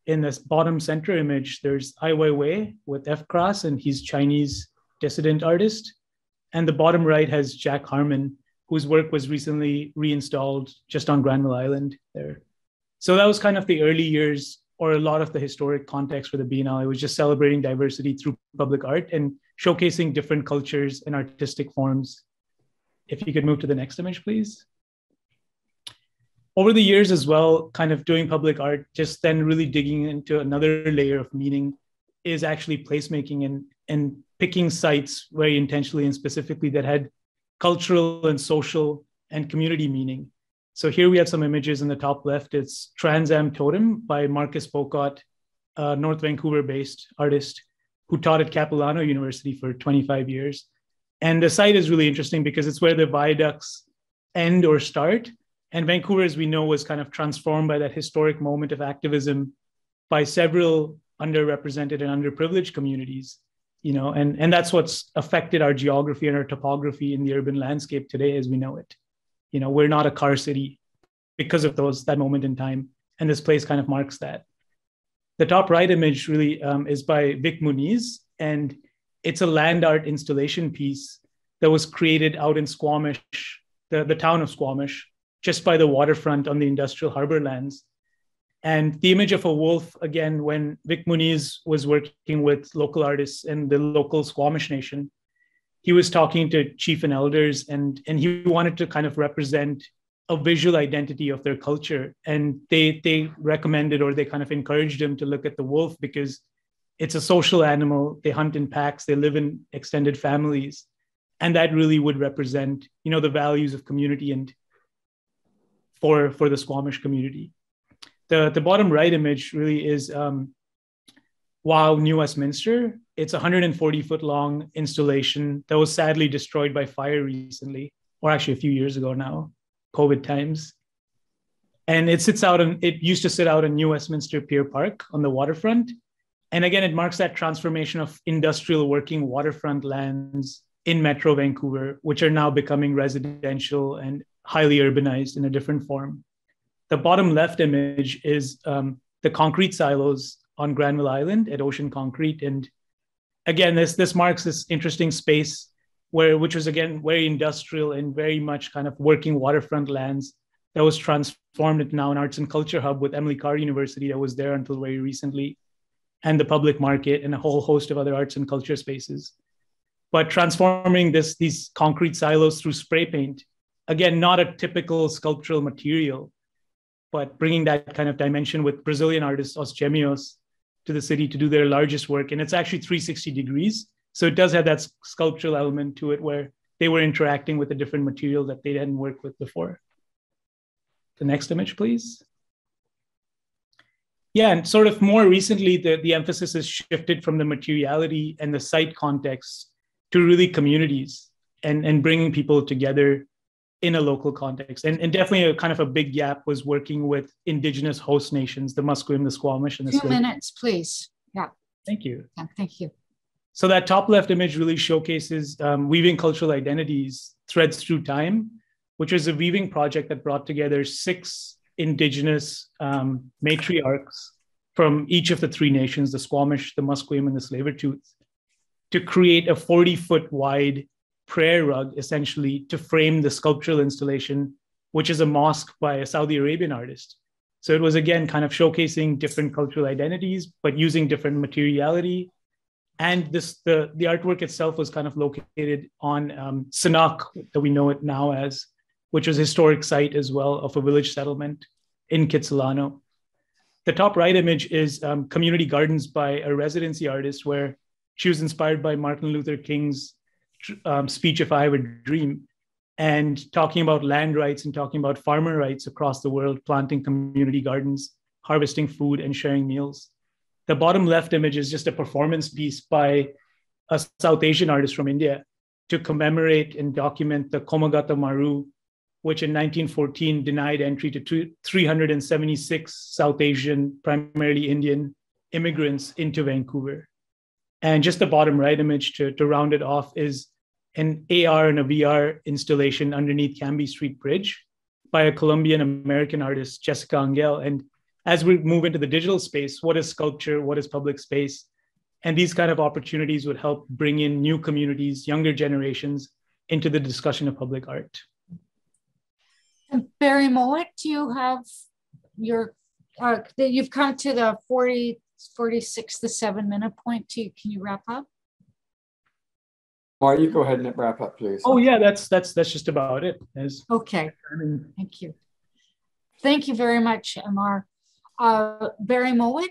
In this bottom center image, there's Ai Weiwei with F. Grass, and he's Chinese dissident artist. And the bottom right has Jack Harmon, whose work was recently reinstalled just on Granville Island there. So that was kind of the early years or a lot of the historic context for the Biennale. It was just celebrating diversity through public art and showcasing different cultures and artistic forms. If you could move to the next image, please. Over the years as well, kind of doing public art, just then really digging into another layer of meaning is actually placemaking and, and picking sites very intentionally and specifically that had cultural and social and community meaning. So here we have some images in the top left. It's Trans Am Totem by Marcus Bowcott, a North Vancouver-based artist who taught at Capilano University for 25 years. And the site is really interesting because it's where the viaducts end or start. And Vancouver, as we know, was kind of transformed by that historic moment of activism by several underrepresented and underprivileged communities you know and and that's what's affected our geography and our topography in the urban landscape today as we know it. You know we're not a car city because of those that moment in time. And this place kind of marks that. The top right image really um, is by vic muniz and it's a land art installation piece that was created out in squamish the, the town of squamish just by the waterfront on the industrial harbor lands. And the image of a wolf again when Vik Muniz was working with local artists in the local squamish nation he was talking to chief and elders and and he wanted to kind of represent a visual identity of their culture. And they they recommended or they kind of encouraged him to look at the wolf because it's a social animal. They hunt in packs. They live in extended families. And that really would represent you know the values of community and for for the squamish community. The the bottom right image really is um, wow new westminster. It's a 140 foot long installation that was sadly destroyed by fire recently, or actually a few years ago now, COVID times. And it sits out and it used to sit out in New Westminster Pier Park on the waterfront. And again, it marks that transformation of industrial working waterfront lands in Metro Vancouver, which are now becoming residential and highly urbanized in a different form. The bottom left image is um, the concrete silos on Granville Island at Ocean Concrete. And again, this this marks this interesting space where which was again very industrial and very much kind of working waterfront lands that was transformed into now an arts and culture hub with Emily Carr University that was there until very recently, and the public market and a whole host of other arts and culture spaces. But transforming this these concrete silos through spray paint, again, not a typical sculptural material, but bringing that kind of dimension with Brazilian artist Os Gêmeos to the city to do their largest work. And it's actually 360 degrees. So it does have that sculptural element to it where they were interacting with a different material that they hadn't worked with before. The next image, please. Yeah, and sort of more recently, the, the emphasis has shifted from the materiality and the site context to really communities and, and bringing people together in a local context. And, and definitely a kind of a big gap was working with indigenous host nations, the Musqueam, the Squamish, and the Two Sli- minutes, please. Yeah, Thank you. yeah, thank you. So that top left image really showcases um, weaving cultural identities, threads through time, which was a weaving project that brought together six indigenous um, matriarchs from each of the three nations, the Squamish, the Musqueam, and the Tsleil-Waututh, to create a 40 foot wide prayer rug, essentially, to frame the sculptural installation, which is a mosque by a Saudi Arabian artist. So it was again kind of showcasing different cultural identities, but using different materiality. And this the, the artwork itself was kind of located on um, that we know it now as, which was a historic site as well of a village settlement in Kitsilano. The top right image is um, community gardens by a residency artist, where she was inspired by Martin Luther King's um, speech, If I Have a Dream, and talking about land rights and talking about farmer rights across the world, planting community gardens, harvesting food, and sharing meals. The bottom left image is just a performance piece by a South Asian artist from India to commemorate and document the Komagata Maru, which in 1914 denied entry to 376 South Asian, primarily Indian immigrants into Vancouver. And just the bottom right image to, to round it off is an AR and a VR installation underneath Cambie Street Bridge by a Colombian American artist, Jessica Angel. And as we move into the digital space, what is sculpture? What is public space? And these kind of opportunities would help bring in new communities, younger generations into the discussion of public art. And Barrie Mowatt, do you have your, uh, you've come to the 40, 46, the seven minute point. Do you, can you wrap up? Marty, you go ahead and wrap up, please. Oh yeah, that's that's that's just about it. As Okay, I mean, thank you. Thank you very much, Ammar. Uh, Barrie Mowatt,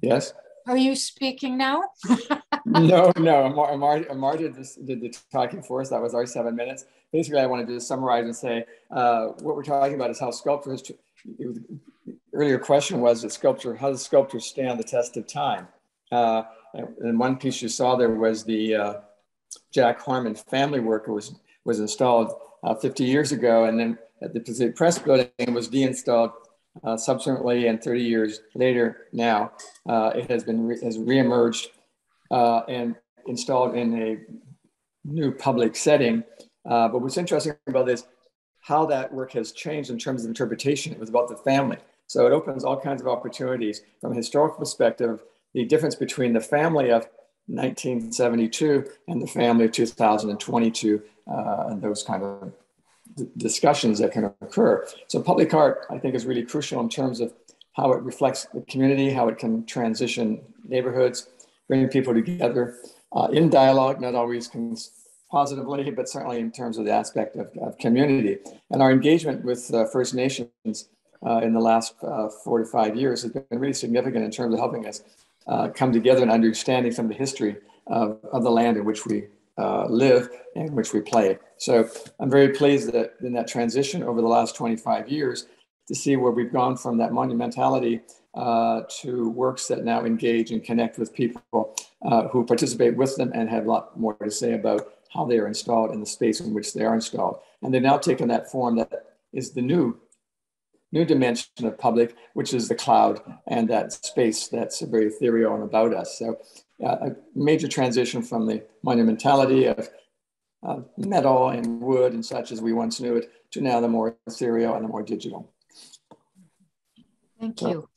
Yes. are you speaking now? no, no. Ammar, Ammar, Ammar did, this, did the talking for us. That was our seven minutes. Basically, I wanted to summarize and say uh, what we're talking about is how sculpture has. The earlier question was that sculpture. How does sculpture stand the test of time? Uh, and one piece you saw there was the uh, Jack Harmon family worker was was installed uh, 50 years ago, and then at the Pacific Press building was deinstalled uh, subsequently, and 30 years later now uh, it has been re- has reemerged uh, and installed in a new public setting. Uh, but what's interesting about this, how that work has changed in terms of interpretation. It was about the family, so it opens all kinds of opportunities from a historical perspective the difference between the family of 1972 and the family of 2022 uh, and those kind of discussions that can occur. So public art, I think, is really crucial in terms of how it reflects the community, how it can transition neighborhoods, bring people together uh, in dialogue, not always positively, but certainly in terms of the aspect of, of community. And our engagement with uh, First Nations uh, in the last uh, four to five years has been really significant in terms of helping us uh, come together and understanding some of the history of, of the land in which we uh, live and which we play. So I'm very pleased that in that transition over the last 25 years to see where we've gone from that monumentality uh, to works that now engage and connect with people uh, who participate with them and have a lot more to say about how they are installed in the space in which they are installed. And they've now taken that form that is the new new dimension of public, which is the cloud and that space that's very ethereal and about us. So uh, a major transition from the monumentality of uh, metal and wood and such as we once knew it to now the more ethereal and the more digital. Thank you.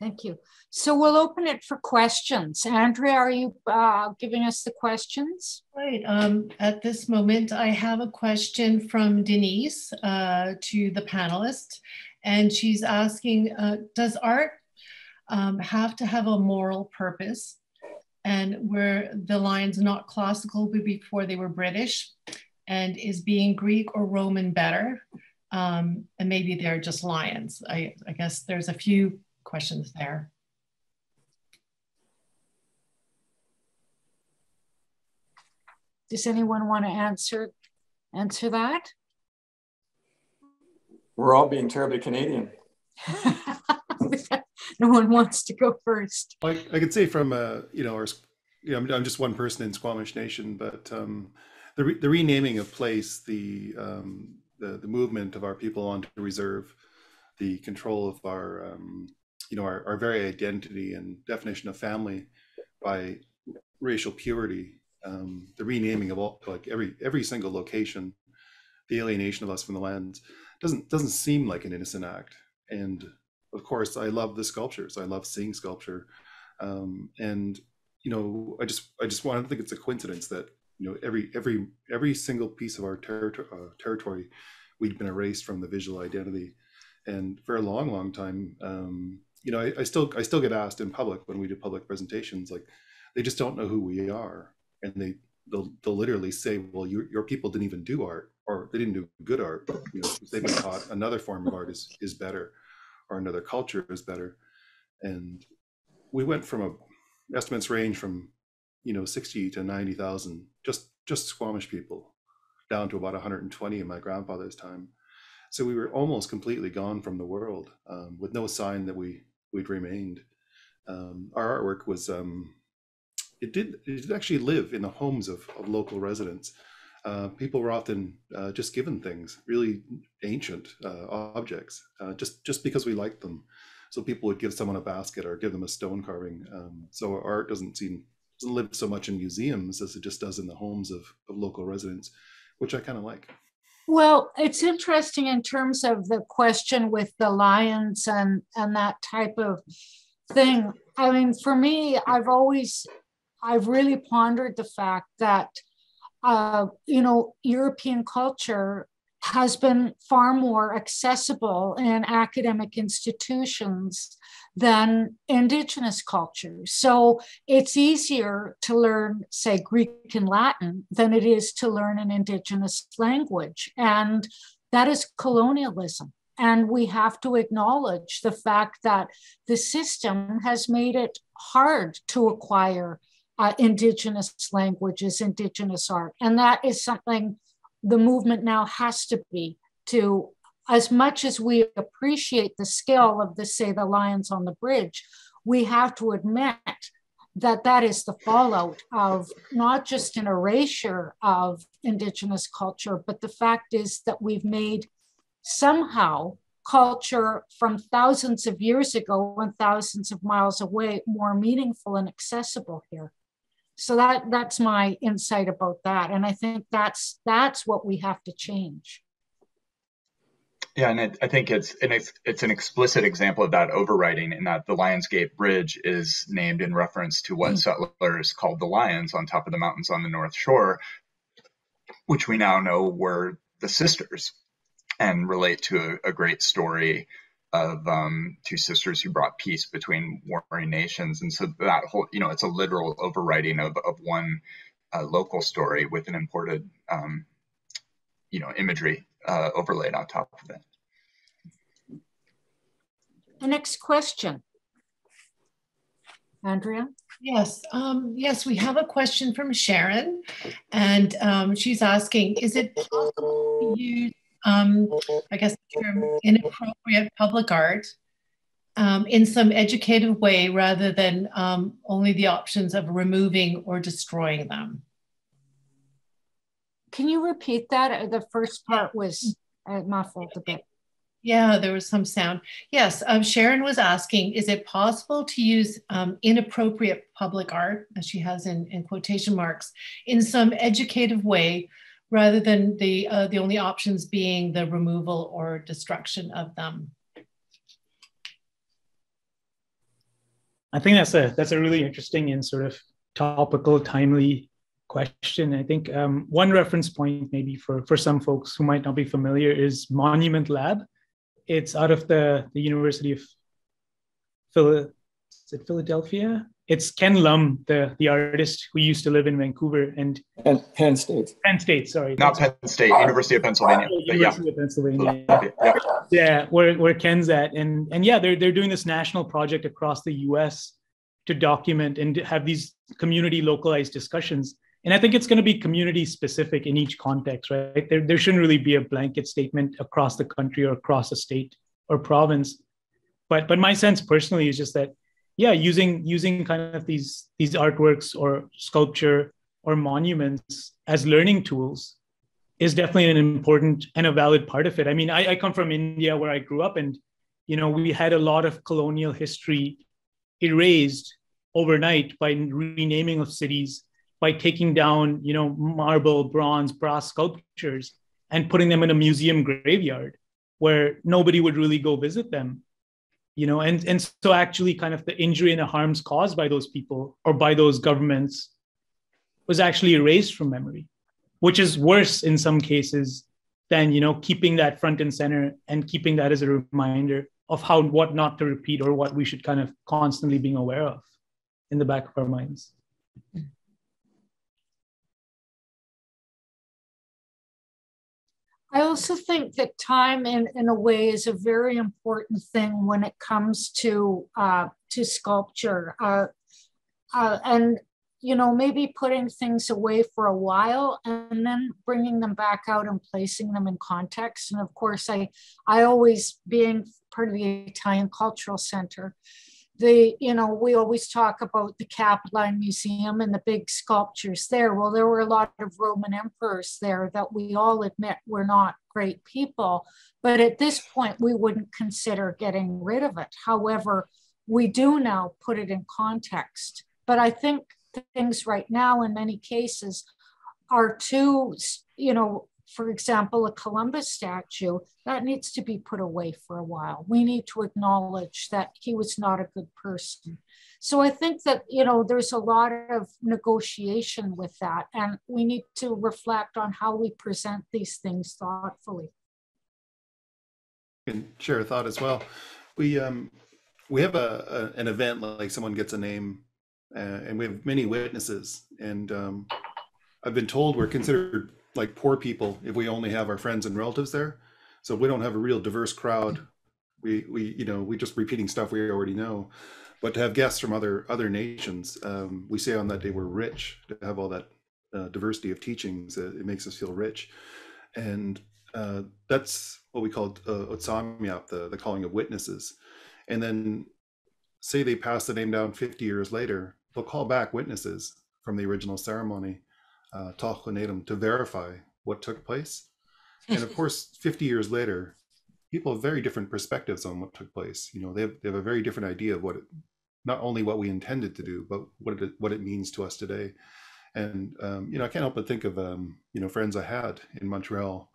Thank you. So we'll open it for questions. Andrea, are you uh, giving us the questions? Right. Um, at this moment, I have a question from Denise uh, to the panelists, and she's asking, uh, does art um, have to have a moral purpose? And were the lions not classical before they were British? And is being Greek or Roman better? Um, and maybe they're just lions. I, I guess there's a few questions there. Does anyone want to answer answer that? We're all being terribly Canadian. no one wants to go first. I, I could say from uh, you know, our, you know, I'm, I'm, just one person in Squamish Nation, but um, the re- the renaming of place, the um, the the movement of our people onto reserve, the control of our um, you know our, our very identity and definition of family by racial purity, um, the renaming of all like every every single location, the alienation of us from the lands doesn't doesn't seem like an innocent act. And of course, I love the sculptures. I love seeing sculpture, um, and you know, I just I just want to think it's a coincidence that you know every every every single piece of our territory uh, territory we'd been erased from the visual identity, and for a long long time. Um, you know, I, I still I still get asked in public when we do public presentations, like they just don't know who we are, and they they'll, they'll literally say, well, your, your people didn't even do art, or they didn't do good art. You know, they've been taught another form of art is is better, or another culture is better, and we went from a estimates range from you know 60 to 90,000 just just Squamish people down to about 120 in my grandfather's time. So we were almost completely gone from the world um, with no sign that we we'd remained. Um, our artwork was um, it did it did actually live in the homes of, of local residents. Uh, people were often uh, just given things, really ancient uh, objects, uh, just just because we liked them. So people would give someone a basket or give them a stone carving. Um, so art doesn't seem doesn't live so much in museums as it just does in the homes of, of local residents, which I kind of like. Well, it's interesting in terms of the question with the lions and and that type of thing. I mean, for me, I've always I've really pondered the fact that uh, you know European culture has been far more accessible in academic institutions than indigenous cultures. So it's easier to learn, say, Greek and Latin than it is to learn an indigenous language. And that is colonialism. And we have to acknowledge the fact that the system has made it hard to acquire uh, indigenous languages, indigenous art. And that is something the movement now has to be to as much as we appreciate the skill of the say the lions on the bridge we have to admit that that is the fallout of not just an erasure of indigenous culture but the fact is that we've made somehow culture from thousands of years ago and thousands of miles away more meaningful and accessible here. So that that's my insight about that. And i think that's that's what we have to change yeah and it, i think it's and it's it's an explicit example of that overwriting in that the lionsgate bridge is named in reference to what mm-hmm. settlers called the lions on top of the mountains on the north shore which we now know were the sisters and relate to a, a great story of um, two sisters who brought peace between warring nations. And so that whole, you know, it's a literal overwriting of, of one uh, local story with an imported, um, you know, imagery uh, overlaid on top of it. The next question. Andrea? Yes, um, yes, we have a question from Sharon, and um, she's asking, is it possible to use um, I guess, term inappropriate public art um, in some educative way rather than um, only the options of removing or destroying them. Can you repeat that? The first part was uh, muffled a bit. Yeah, there was some sound. Yes, um, Sharon was asking, is it possible to use um, inappropriate public art, as she has in, in quotation marks, in some educative way rather than the, uh, the only options being the removal or destruction of them. I think that's a that's a really interesting and sort of topical, timely question. I think um, one reference point, maybe for for some folks who might not be familiar, is Monument Lab. It's out of the the University of Phil- is it Philadelphia? It's Ken Lum, the the artist who used to live in Vancouver and Penn, Penn State. Penn State. Sorry, Not Penn State, University of Pennsylvania. But yeah, University of Pennsylvania. yeah. yeah where, where ken's at and and yeah they're, they're doing this national project across the us to document and have these community localized discussions and i think it's going to be community specific in each context right there, there shouldn't really be a blanket statement across the country or across a state or province but but my sense personally is just that yeah using using kind of these these artworks or sculpture or monuments as learning tools is definitely an important and a valid part of it. I mean, I, I, come from India where I grew up, and you know, we had a lot of colonial history erased overnight by renaming of cities, by taking down, you know, marble, bronze, brass sculptures and putting them in a museum graveyard where nobody would really go visit them. You know, and, and so actually kind of the injury and the harms caused by those people or by those governments was actually erased from memory which is worse in some cases than you know keeping that front and center and keeping that as a reminder of how what not to repeat or what we should kind of constantly being aware of in the back of our minds I also think that time, in, in a way, is a very important thing when it comes to uh, to sculpture. Uh, uh, and you know, maybe putting things away for a while and then bringing them back out and placing them in context. And of course, I, I always being part of the Italian Cultural Center, the, you know, we always talk about the Capitoline Museum and the big sculptures there. Well, there were a lot of Roman emperors there that we all admit were not great people. But at this point, we wouldn't consider getting rid of it. However, we do now put it in context. But I think things right now in many cases are too, you know, for example, a Columbus statue, that needs to be put away for a while. We need to acknowledge that he was not a good person. So I think that, you know, there's a lot of negotiation with that, and we need to reflect on how we present these things thoughtfully. And share a thought as well. We um we have a, a an event like someone gets a name uh, and we have many witnesses. And um, I've been told we're considered like poor people if we only have our friends and relatives there. So if we don't have a real diverse crowd, we we you know we just repeating stuff we already know. But to have guests from other other nations, um, we say on that day we're rich to have all that uh, diversity of teachings. Uh, it makes us feel rich, and uh, that's what we call uh, the the calling of witnesses. And then say they pass the name down 50 years later, they'll call back witnesses from the original ceremony, uh, to verify what took place. And of course, 50 years later, people have very different perspectives on what took place. You know, they have, they have a very different idea of what, it, not only what we intended to do, but what it, what it means to us today. And, um, you know, I can't help but think of, um, you know, friends I had in Montreal.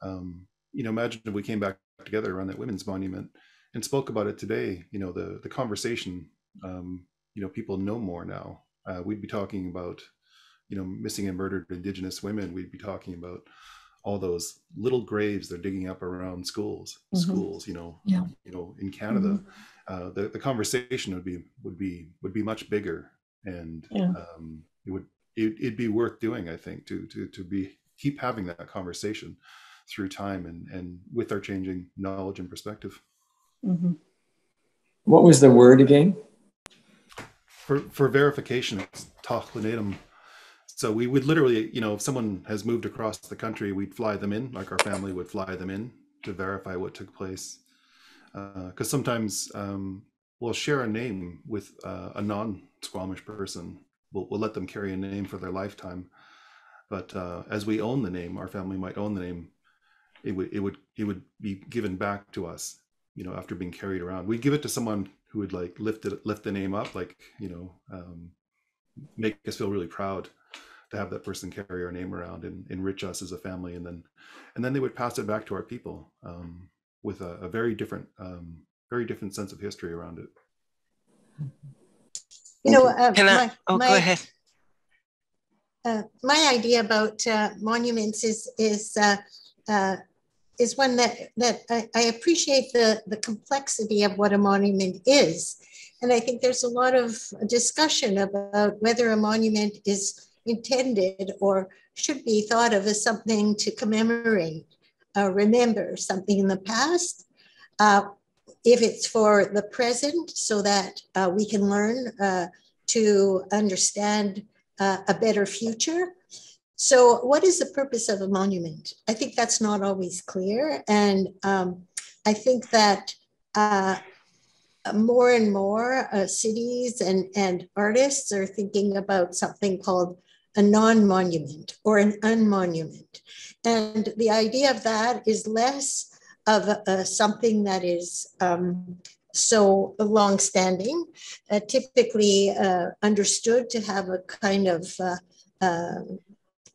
Um, you know, imagine if we came back together around that women's monument and spoke about it today. You know, the, the conversation um, you know people know more now uh, we'd be talking about you know missing and murdered indigenous women we'd be talking about all those little graves they're digging up around schools mm-hmm. schools you know yeah. you know in canada mm-hmm. uh, the, the conversation would be would be would be much bigger and yeah. um, it would it, it'd be worth doing i think to to to be keep having that conversation through time and and with our changing knowledge and perspective mm-hmm. what was the word again for for verification it's tachlinatum so we would literally you know if someone has moved across the country we'd fly them in like our family would fly them in to verify what took place. Because uh, sometimes um, we'll share a name with uh, a non-squamish person. We'll, we'll let them carry a name for their lifetime. But uh, as we own the name our family might own the name it would it would it would be given back to us you know after being carried around. We'd give it to someone who would like lift it lift the name up like you know um, make us feel really proud to have that person carry our name around and enrich us as a family and then and then they would pass it back to our people um, with a, a, very different um, very different sense of history around it You know, uh, Can I? my, Oh, my, go ahead. uh, my idea about uh, monuments is is uh, uh, is one that that I, I appreciate the the complexity of what a monument is, and I think there's a lot of discussion about whether a monument is intended or should be thought of as something to commemorate, uh, remember something in the past. Uh, if it's for the present, so that uh, we can learn uh, to understand uh, a better future. So, what is the purpose of a monument? I think that's not always clear. And um, I think that uh, more and more cities and, and artists are thinking about something called a non monument or an unmonument. And the idea of that is less of uh, something that is um, so long-standing, uh, typically uh, understood to have a kind of uh, um,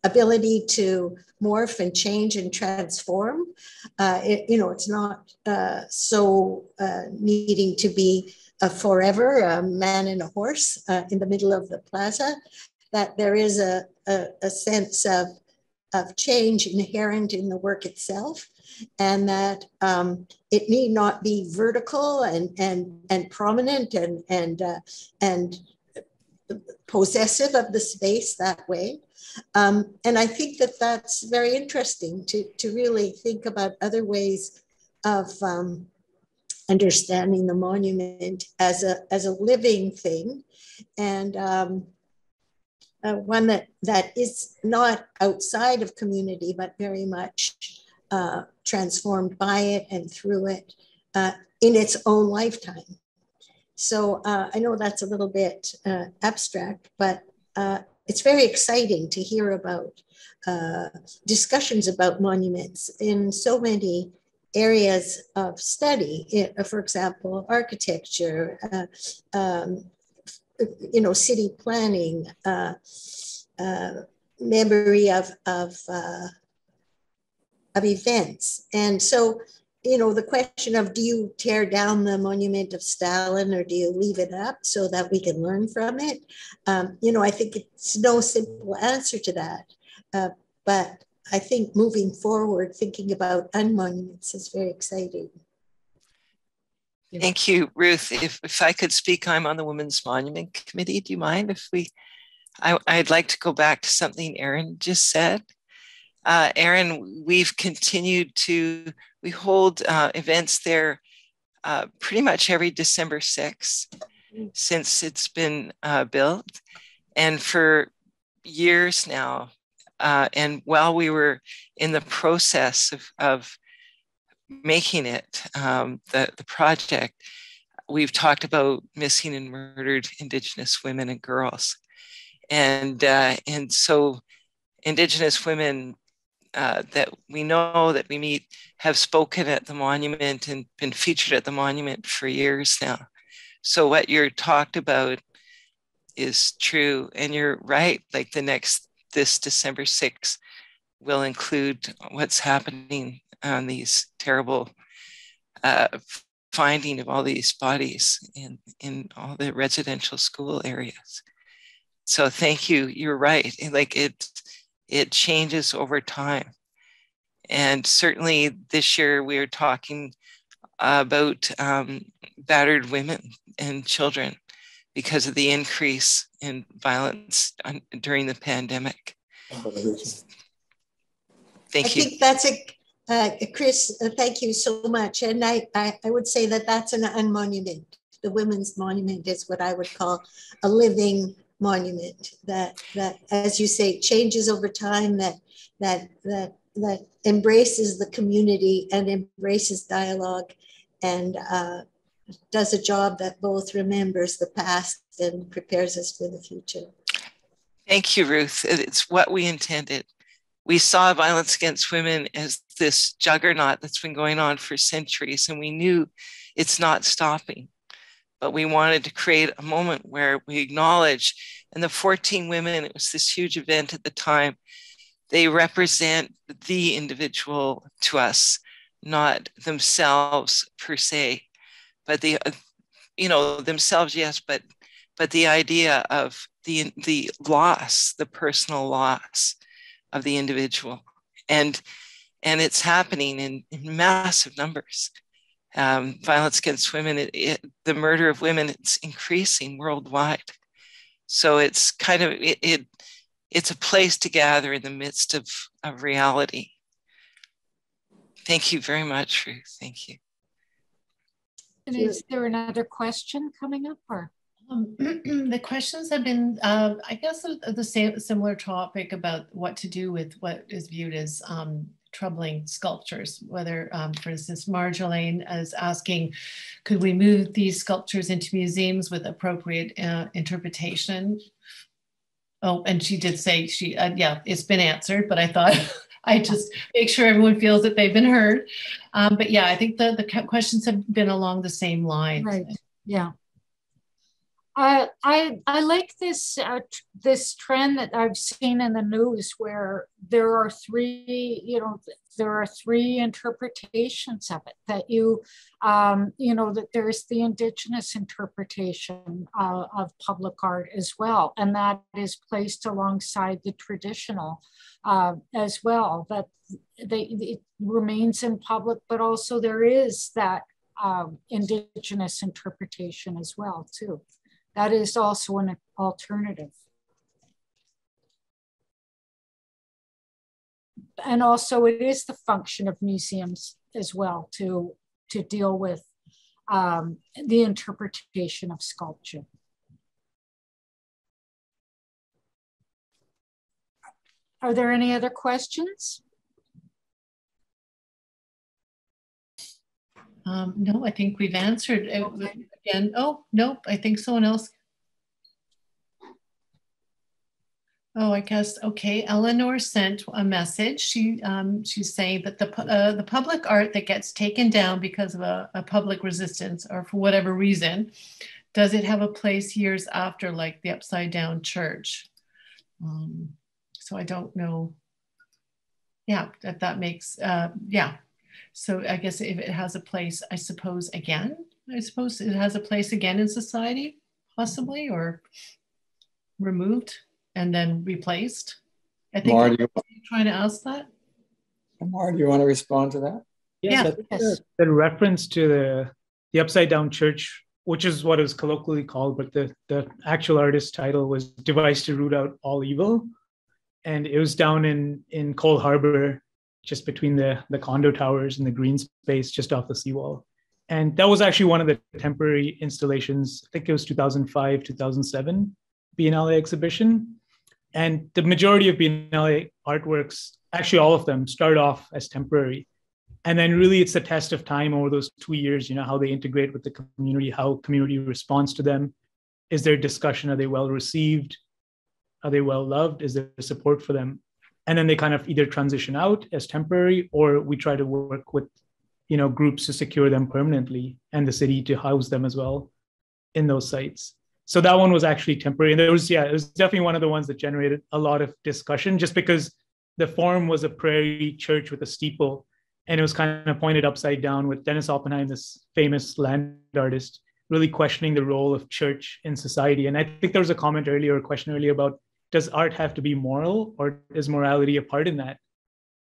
ability to morph and change and transform. Uh, it, you know, it's not uh, so needing to be a forever a man and a horse in the middle of the plaza. That there is a, a, a sense of of change inherent in the work itself and that um, it need not be vertical and and and prominent and and uh, and possessive of the space that way. Um, and I think that that's very interesting to to really think about other ways of um, understanding the monument as a as a living thing, and um, uh, one that that is not outside of community, but very much uh, transformed by it and through it uh, in its own lifetime. So uh, I know that's a little bit uh, abstract, but uh, it's very exciting to hear about discussions about monuments in so many areas of study. For example, architecture, um, you know, city planning, uh, uh, memory of, of uh, of events. And so, you know, the question of do you tear down the monument of Stalin or do you leave it up so that we can learn from it? Um, you know, I think it's no simple answer to that. Uh, but I think moving forward, thinking about unmonuments is very exciting. Thank you, Ruth. If, if I could speak, I'm on the Women's Monument Committee. Do you mind if we? I, I'd like to go back to something Aaron just said. Uh, Aaron, we've continued to, we hold uh, events there uh, pretty much every December 6th since it's been uh, built. And for years now, uh, and while we were in the process of, of making it, um, the, the project, we've talked about missing and murdered Indigenous women and girls. And, uh, and so Indigenous women uh, that we know that we meet have spoken at the monument and been featured at the monument for years now. So what you're talked about is true, and you're right. Like the next this December 6th will include what's happening on these terrible uh, finding of all these bodies in in all the residential school areas. So thank you. You're right. Like it it changes over time. And certainly this year we are talking about um, battered women and children because of the increase in violence on, during the pandemic. Thank I you. I think that's a, uh, Chris, uh, thank you so much. And I, I, I would say that that's an unmonument. The women's monument is what I would call a living monument that that as you say changes over time that that that that embraces the community and embraces dialogue and uh, does a job that both remembers the past and prepares us for the future. Thank you, Ruth. It's what we intended. We saw violence against women as this juggernaut that's been going on for centuries, and we knew it's not stopping. But we wanted to create a moment where we acknowledge and the 14 women it was this huge event at the time they represent the individual to us not themselves per se. But the uh, you know themselves yes but but the idea of the, the loss, the personal loss of the individual. And, and it's happening in, in massive numbers. Um, violence against women, it, it, the murder of women, it's increasing worldwide. So it's kind of, it, it it's a place to gather in the midst of, of reality. Thank you very much, Ruth. Thank you. And is there another question coming up or? Um, the questions have been, uh, I guess, the same similar topic about what to do with what is viewed as um, troubling sculptures. Whether, um, for instance, Marjolaine is asking, could we move these sculptures into museums with appropriate uh, interpretation? Oh, and she did say she, uh, yeah, it's been answered, but I thought I just make sure everyone feels that they've been heard. Um, but yeah, I think the, the questions have been along the same lines. Right. Yeah. I I like this uh, this trend that I've seen in the news where there are three you know there are three interpretations of it that you um, you know that there's the indigenous interpretation uh, of public art as well and that is placed alongside the traditional uh, as well that they it remains in public but also there is that um, indigenous interpretation as well too. That is also an alternative. And also it is the function of museums as well to, to deal with um, the interpretation of sculpture. Are there any other questions? Um, no, I think we've answered. Okay. Again, oh, nope, I think someone else. Oh, I guess, okay. Eleanor sent a message. She um, She's saying that the, uh, the public art that gets taken down because of a, a public resistance or for whatever reason, does it have a place years after like the upside down church? Um, so I don't know. Yeah, that, that makes, uh, yeah, so I guess if it has a place, I suppose again, I suppose it has a place again in society, possibly, or removed and then replaced. I think Mar, you trying to ask that. Mar, do you want to respond to that? Yes, yeah, yes. The, the, reference to the the upside down church, which is what is colloquially called, but the the actual artist title was "Device to Root Out All Evil," and it was down in in Coal Harbour just between the, the condo towers and the green space just off the seawall. And that was actually one of the temporary installations. I think it was 2005, 2007 Biennale exhibition. And the majority of Biennale artworks, actually all of them, start off as temporary. And then really it's a test of time over those two years, you know, how they integrate with the community, how community responds to them. Is there discussion? Are they well received? Are they well loved? Is there support for them? and then they kind of either transition out as temporary or we try to work with you know groups to secure them permanently and the city to house them as well in those sites. So that one was actually temporary. And there was yeah it was definitely one of the ones that generated a lot of discussion just because the form was a prairie church with a steeple and it was kind of pointed upside down with dennis oppenheim this famous land artist really questioning the role of church in society. And i think there was a comment earlier a question earlier about does art have to be moral or is morality a part in that?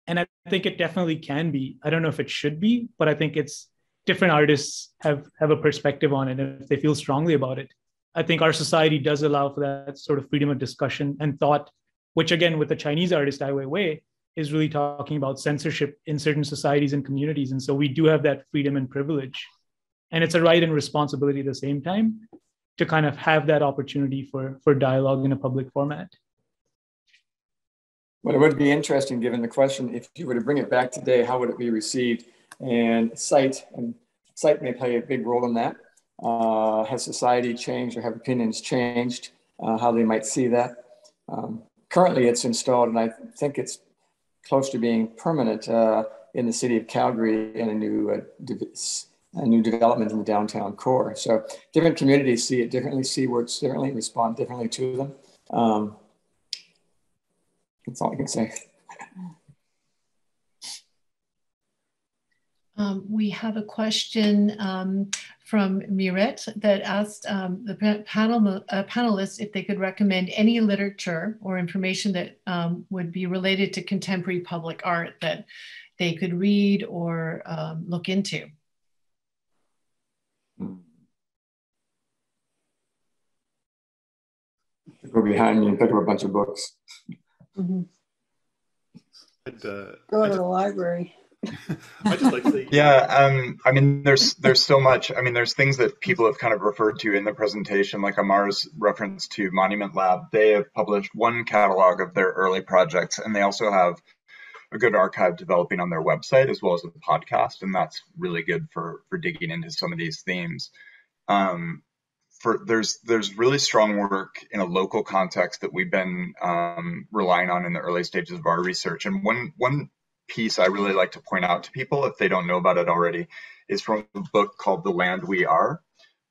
And I think it definitely can be. I don't know if it should be, but I think it's different artists have have a perspective on it and if they feel strongly about it. I think our society does allow for that sort of freedom of discussion and thought, which again, with the Chinese artist Ai Weiwei, is really talking about censorship in certain societies and communities. And so we do have that freedom and privilege. And it's a right and responsibility at the same time to kind of have that opportunity for for dialogue in a public format. Well, it would be interesting, given the question, if you were to bring it back today, how would it be received? And site and site may play a big role in that. Uh, has society changed or have opinions changed? Uh, how they might see that. Um, currently, it's installed, and I think it's close to being permanent uh, in the city of Calgary in a new uh, a new development in the downtown core. So different communities see it differently, see words differently, respond differently to them. Um, that's all I can say. Um, we have a question um, from Miret that asked um, the panel uh, panelists if they could recommend any literature or information that um, would be related to contemporary public art that they could read or um, look into. Go behind me and pick up a bunch of books. Mm -hmm. uh, Go to the library. I just like to Yeah, um, I mean, there's there's so much. I mean, there's things that people have kind of referred to in the presentation, like Ammar's reference to Monument Lab. They have published one catalog of their early projects, and they also have a good archive developing on their website as well as a podcast, and that's really good for for digging into some of these themes. Um, for there's there's really strong work in a local context that we've been um, relying on in the early stages of our research, and one one piece I really like to point out to people if they don't know about it already is from a book called The Land We Are,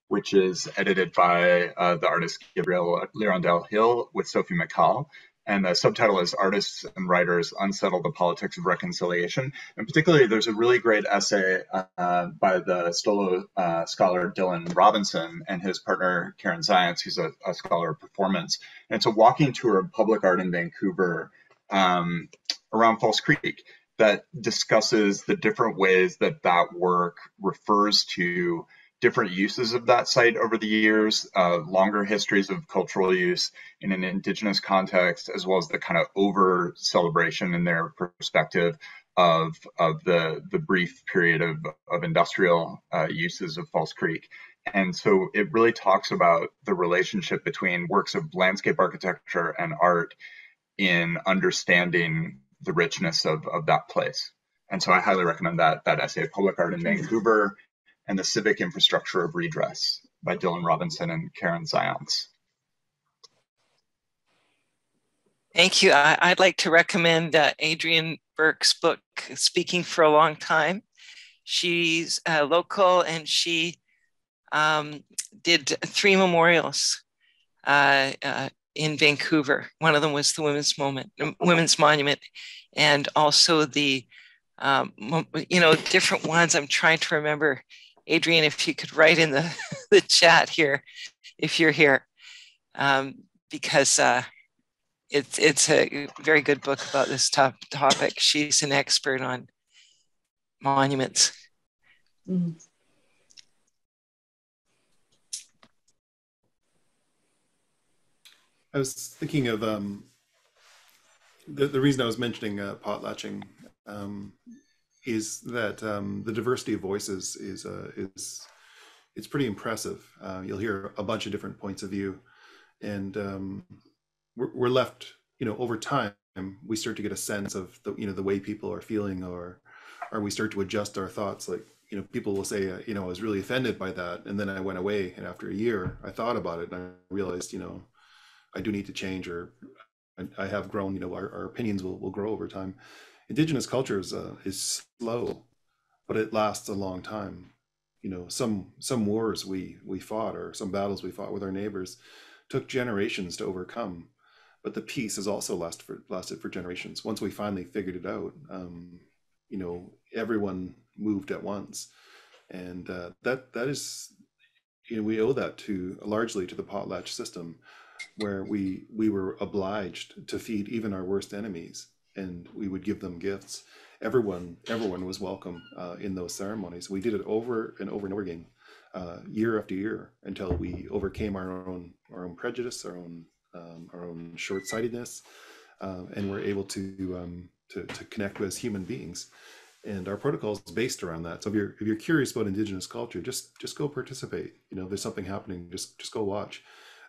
which is edited by uh, the artist Gabrielle L'Hirondelle Hill with Sophie McCall. And the subtitle is Artists and Writers Unsettle the Politics of Reconciliation. And particularly, there's a really great essay uh, by the Stolo uh, scholar Dylan Robinson and his partner Keren Zaiontz, who's a, a scholar of performance. And it's a walking tour of public art in Vancouver um, around False Creek that discusses the different ways that that work refers to different uses of that site over the years, uh, longer histories of cultural use in an indigenous context, as well as the kind of over celebration in their perspective of, of the, the brief period of, of industrial uh, uses of False Creek. And so it really talks about the relationship between works of landscape architecture and art in understanding the richness of, of that place. And so I highly recommend that that essay, Public Art in Vancouver and the Civic Infrastructure of Redress by Dylan Robinson and Keren Zaiontz. Thank you. I, would like to recommend uh, Adrienne Burk's book, Speaking for a Long Time. She's uh, local and she um, did three memorials uh, uh in Vancouver. One of them was the Women's Moment, Women's Monument, and also the, um, you know, different ones. I'm trying to remember. Adrienne, if you could write in the, the chat here, if you're here, um, because uh, it's it's a very good book about this top topic. She's an expert on monuments. Mm-hmm. I was thinking of um, the, the reason I was mentioning uh, potlatching um, is that um, the diversity of voices is uh, is it's pretty impressive. Uh, you'll hear a bunch of different points of view, and um, we're, we're left, you know, over time we start to get a sense of the you know the way people are feeling, or or we start to adjust our thoughts. Like you know, people will say, uh, you know, I was really offended by that, and then I went away, and after a year, I thought about it, and I realized, you know, I do need to change or I, have grown, you know, our, our opinions will, will grow over time. Indigenous cultures uh, is slow, but it lasts a long time. You know, some some wars we we fought or some battles we fought with our neighbors took generations to overcome, but the peace has also lasted for lasted for generations. Once we finally figured it out, um, you know, everyone moved at once, and uh, that that is, you know, we owe that to largely to the potlatch system where we we were obliged to feed even our worst enemies and we would give them gifts. Everyone everyone was welcome uh, in those ceremonies. We did it over and over and over again uh, year after year until we overcame our own our own prejudice our own um, our own short-sightedness uh, and we're able to, um, to to connect with as human beings. And our protocol is based around that. So if you're if you're curious about indigenous culture just just go participate. You know if there's something happening. Just just go watch.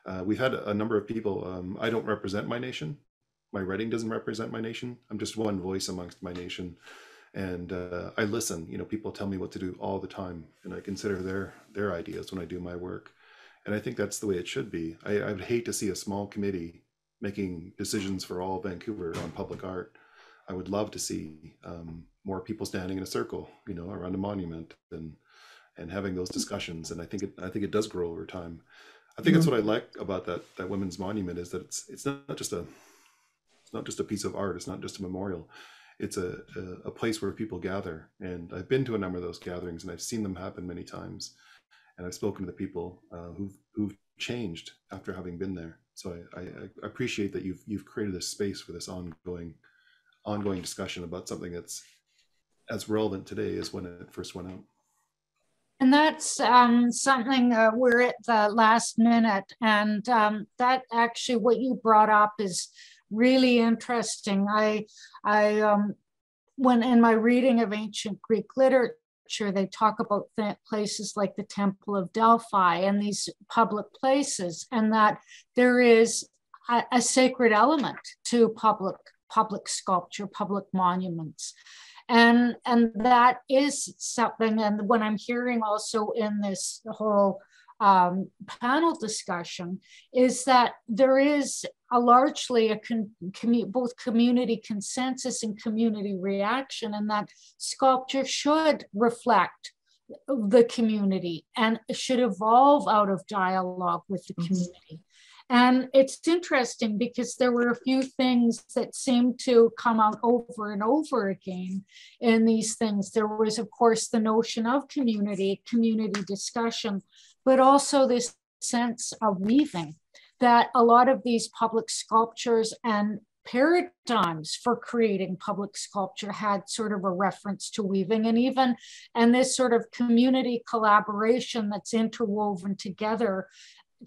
Uh, we've had a number of people. Um, I don't represent my nation. My writing doesn't represent my nation. I'm just one voice amongst my nation, and uh, I listen. You know, people tell me what to do all the time, and I consider their their ideas when I do my work. And I think that's the way it should be. I, I would hate to see a small committee making decisions for all Vancouver on public art. I would love to see um, more people standing in a circle, you know, around a monument and and having those discussions. And I think it I think it does grow over time. I think that's mm-hmm. what I like about that that women's monument is that it's it's not just a it's not just a piece of art. It's not just a memorial. It's a, a, a place where people gather, and I've been to a number of those gatherings, and I've seen them happen many times. and I've spoken to the people uh, who've who've changed after having been there. So I, I, I appreciate that you've you've created a space for this ongoing ongoing discussion about something that's as relevant today as when it first went out. And that's um, something uh, we're at the last minute, and um, that actually what you brought up is really interesting. I, I, um, when in my reading of ancient Greek literature, they talk about places like the Temple of Delphi and these public places, and that there is a, a sacred element to public public sculpture, public monuments and and that is something and what i'm hearing also in this whole um, panel discussion is that there is a largely a con, commu- both community consensus and community reaction and that sculpture should reflect the community and should evolve out of dialogue with the mm-hmm. community and it's interesting because there were a few things that seemed to come out over and over again in these things. There was, of course, the notion of community, community discussion, but also this sense of weaving that a lot of these public sculptures and paradigms for creating public sculpture had sort of a reference to weaving and even and this sort of community collaboration that's interwoven together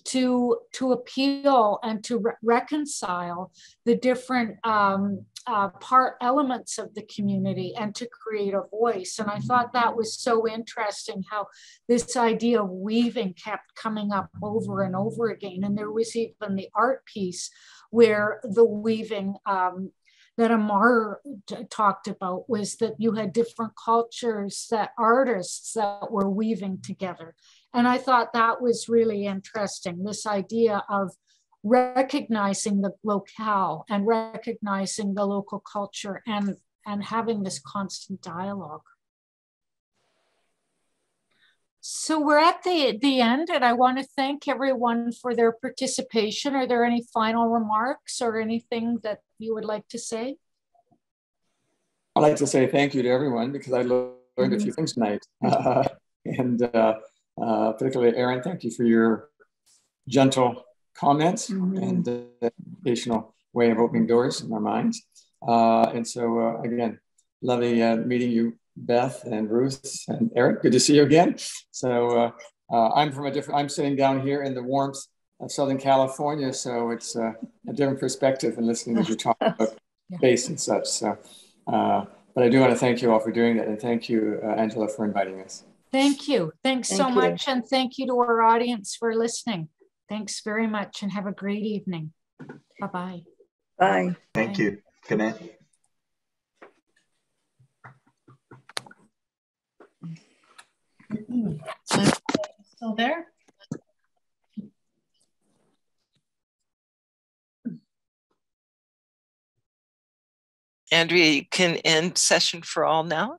to to appeal and to re- reconcile the different um, uh, part elements of the community and to create a voice. And i thought that was so interesting how this idea of weaving kept coming up over and over again. And there was even the art piece where the weaving um, that Ammar t- talked about was that you had different cultures that artists that were weaving together and I thought that was really interesting this idea of recognizing the locale and recognizing the local culture and, and having this constant dialogue. So we're at the, the end, and I want to thank everyone for their participation. Are there any final remarks or anything that you would like to say? I'd like to say thank you to everyone because I learned mm -hmm. a few things tonight. Uh, and uh, uh, particularly Aaron, thank you for your gentle comments mm-hmm. and the educational way of opening doors in our minds. Uh, and so, uh, again, lovely uh, meeting you, Beth and Ruth and Eric. Good to see you again. So, uh, uh, I'm from a different, I'm sitting down here in the warmth of Southern California. So, it's a different perspective than listening as you talk about yeah. space and such. So, but I do want to thank you all for doing that. And thank you, Angela, for inviting us. Thank you. Thanks thank so you. much. And thank you to our audience for listening. Thanks very much and have a great evening. Bye-bye. Bye. Thank Bye. you. Good night. Still there? Andrea, you can end session for all now.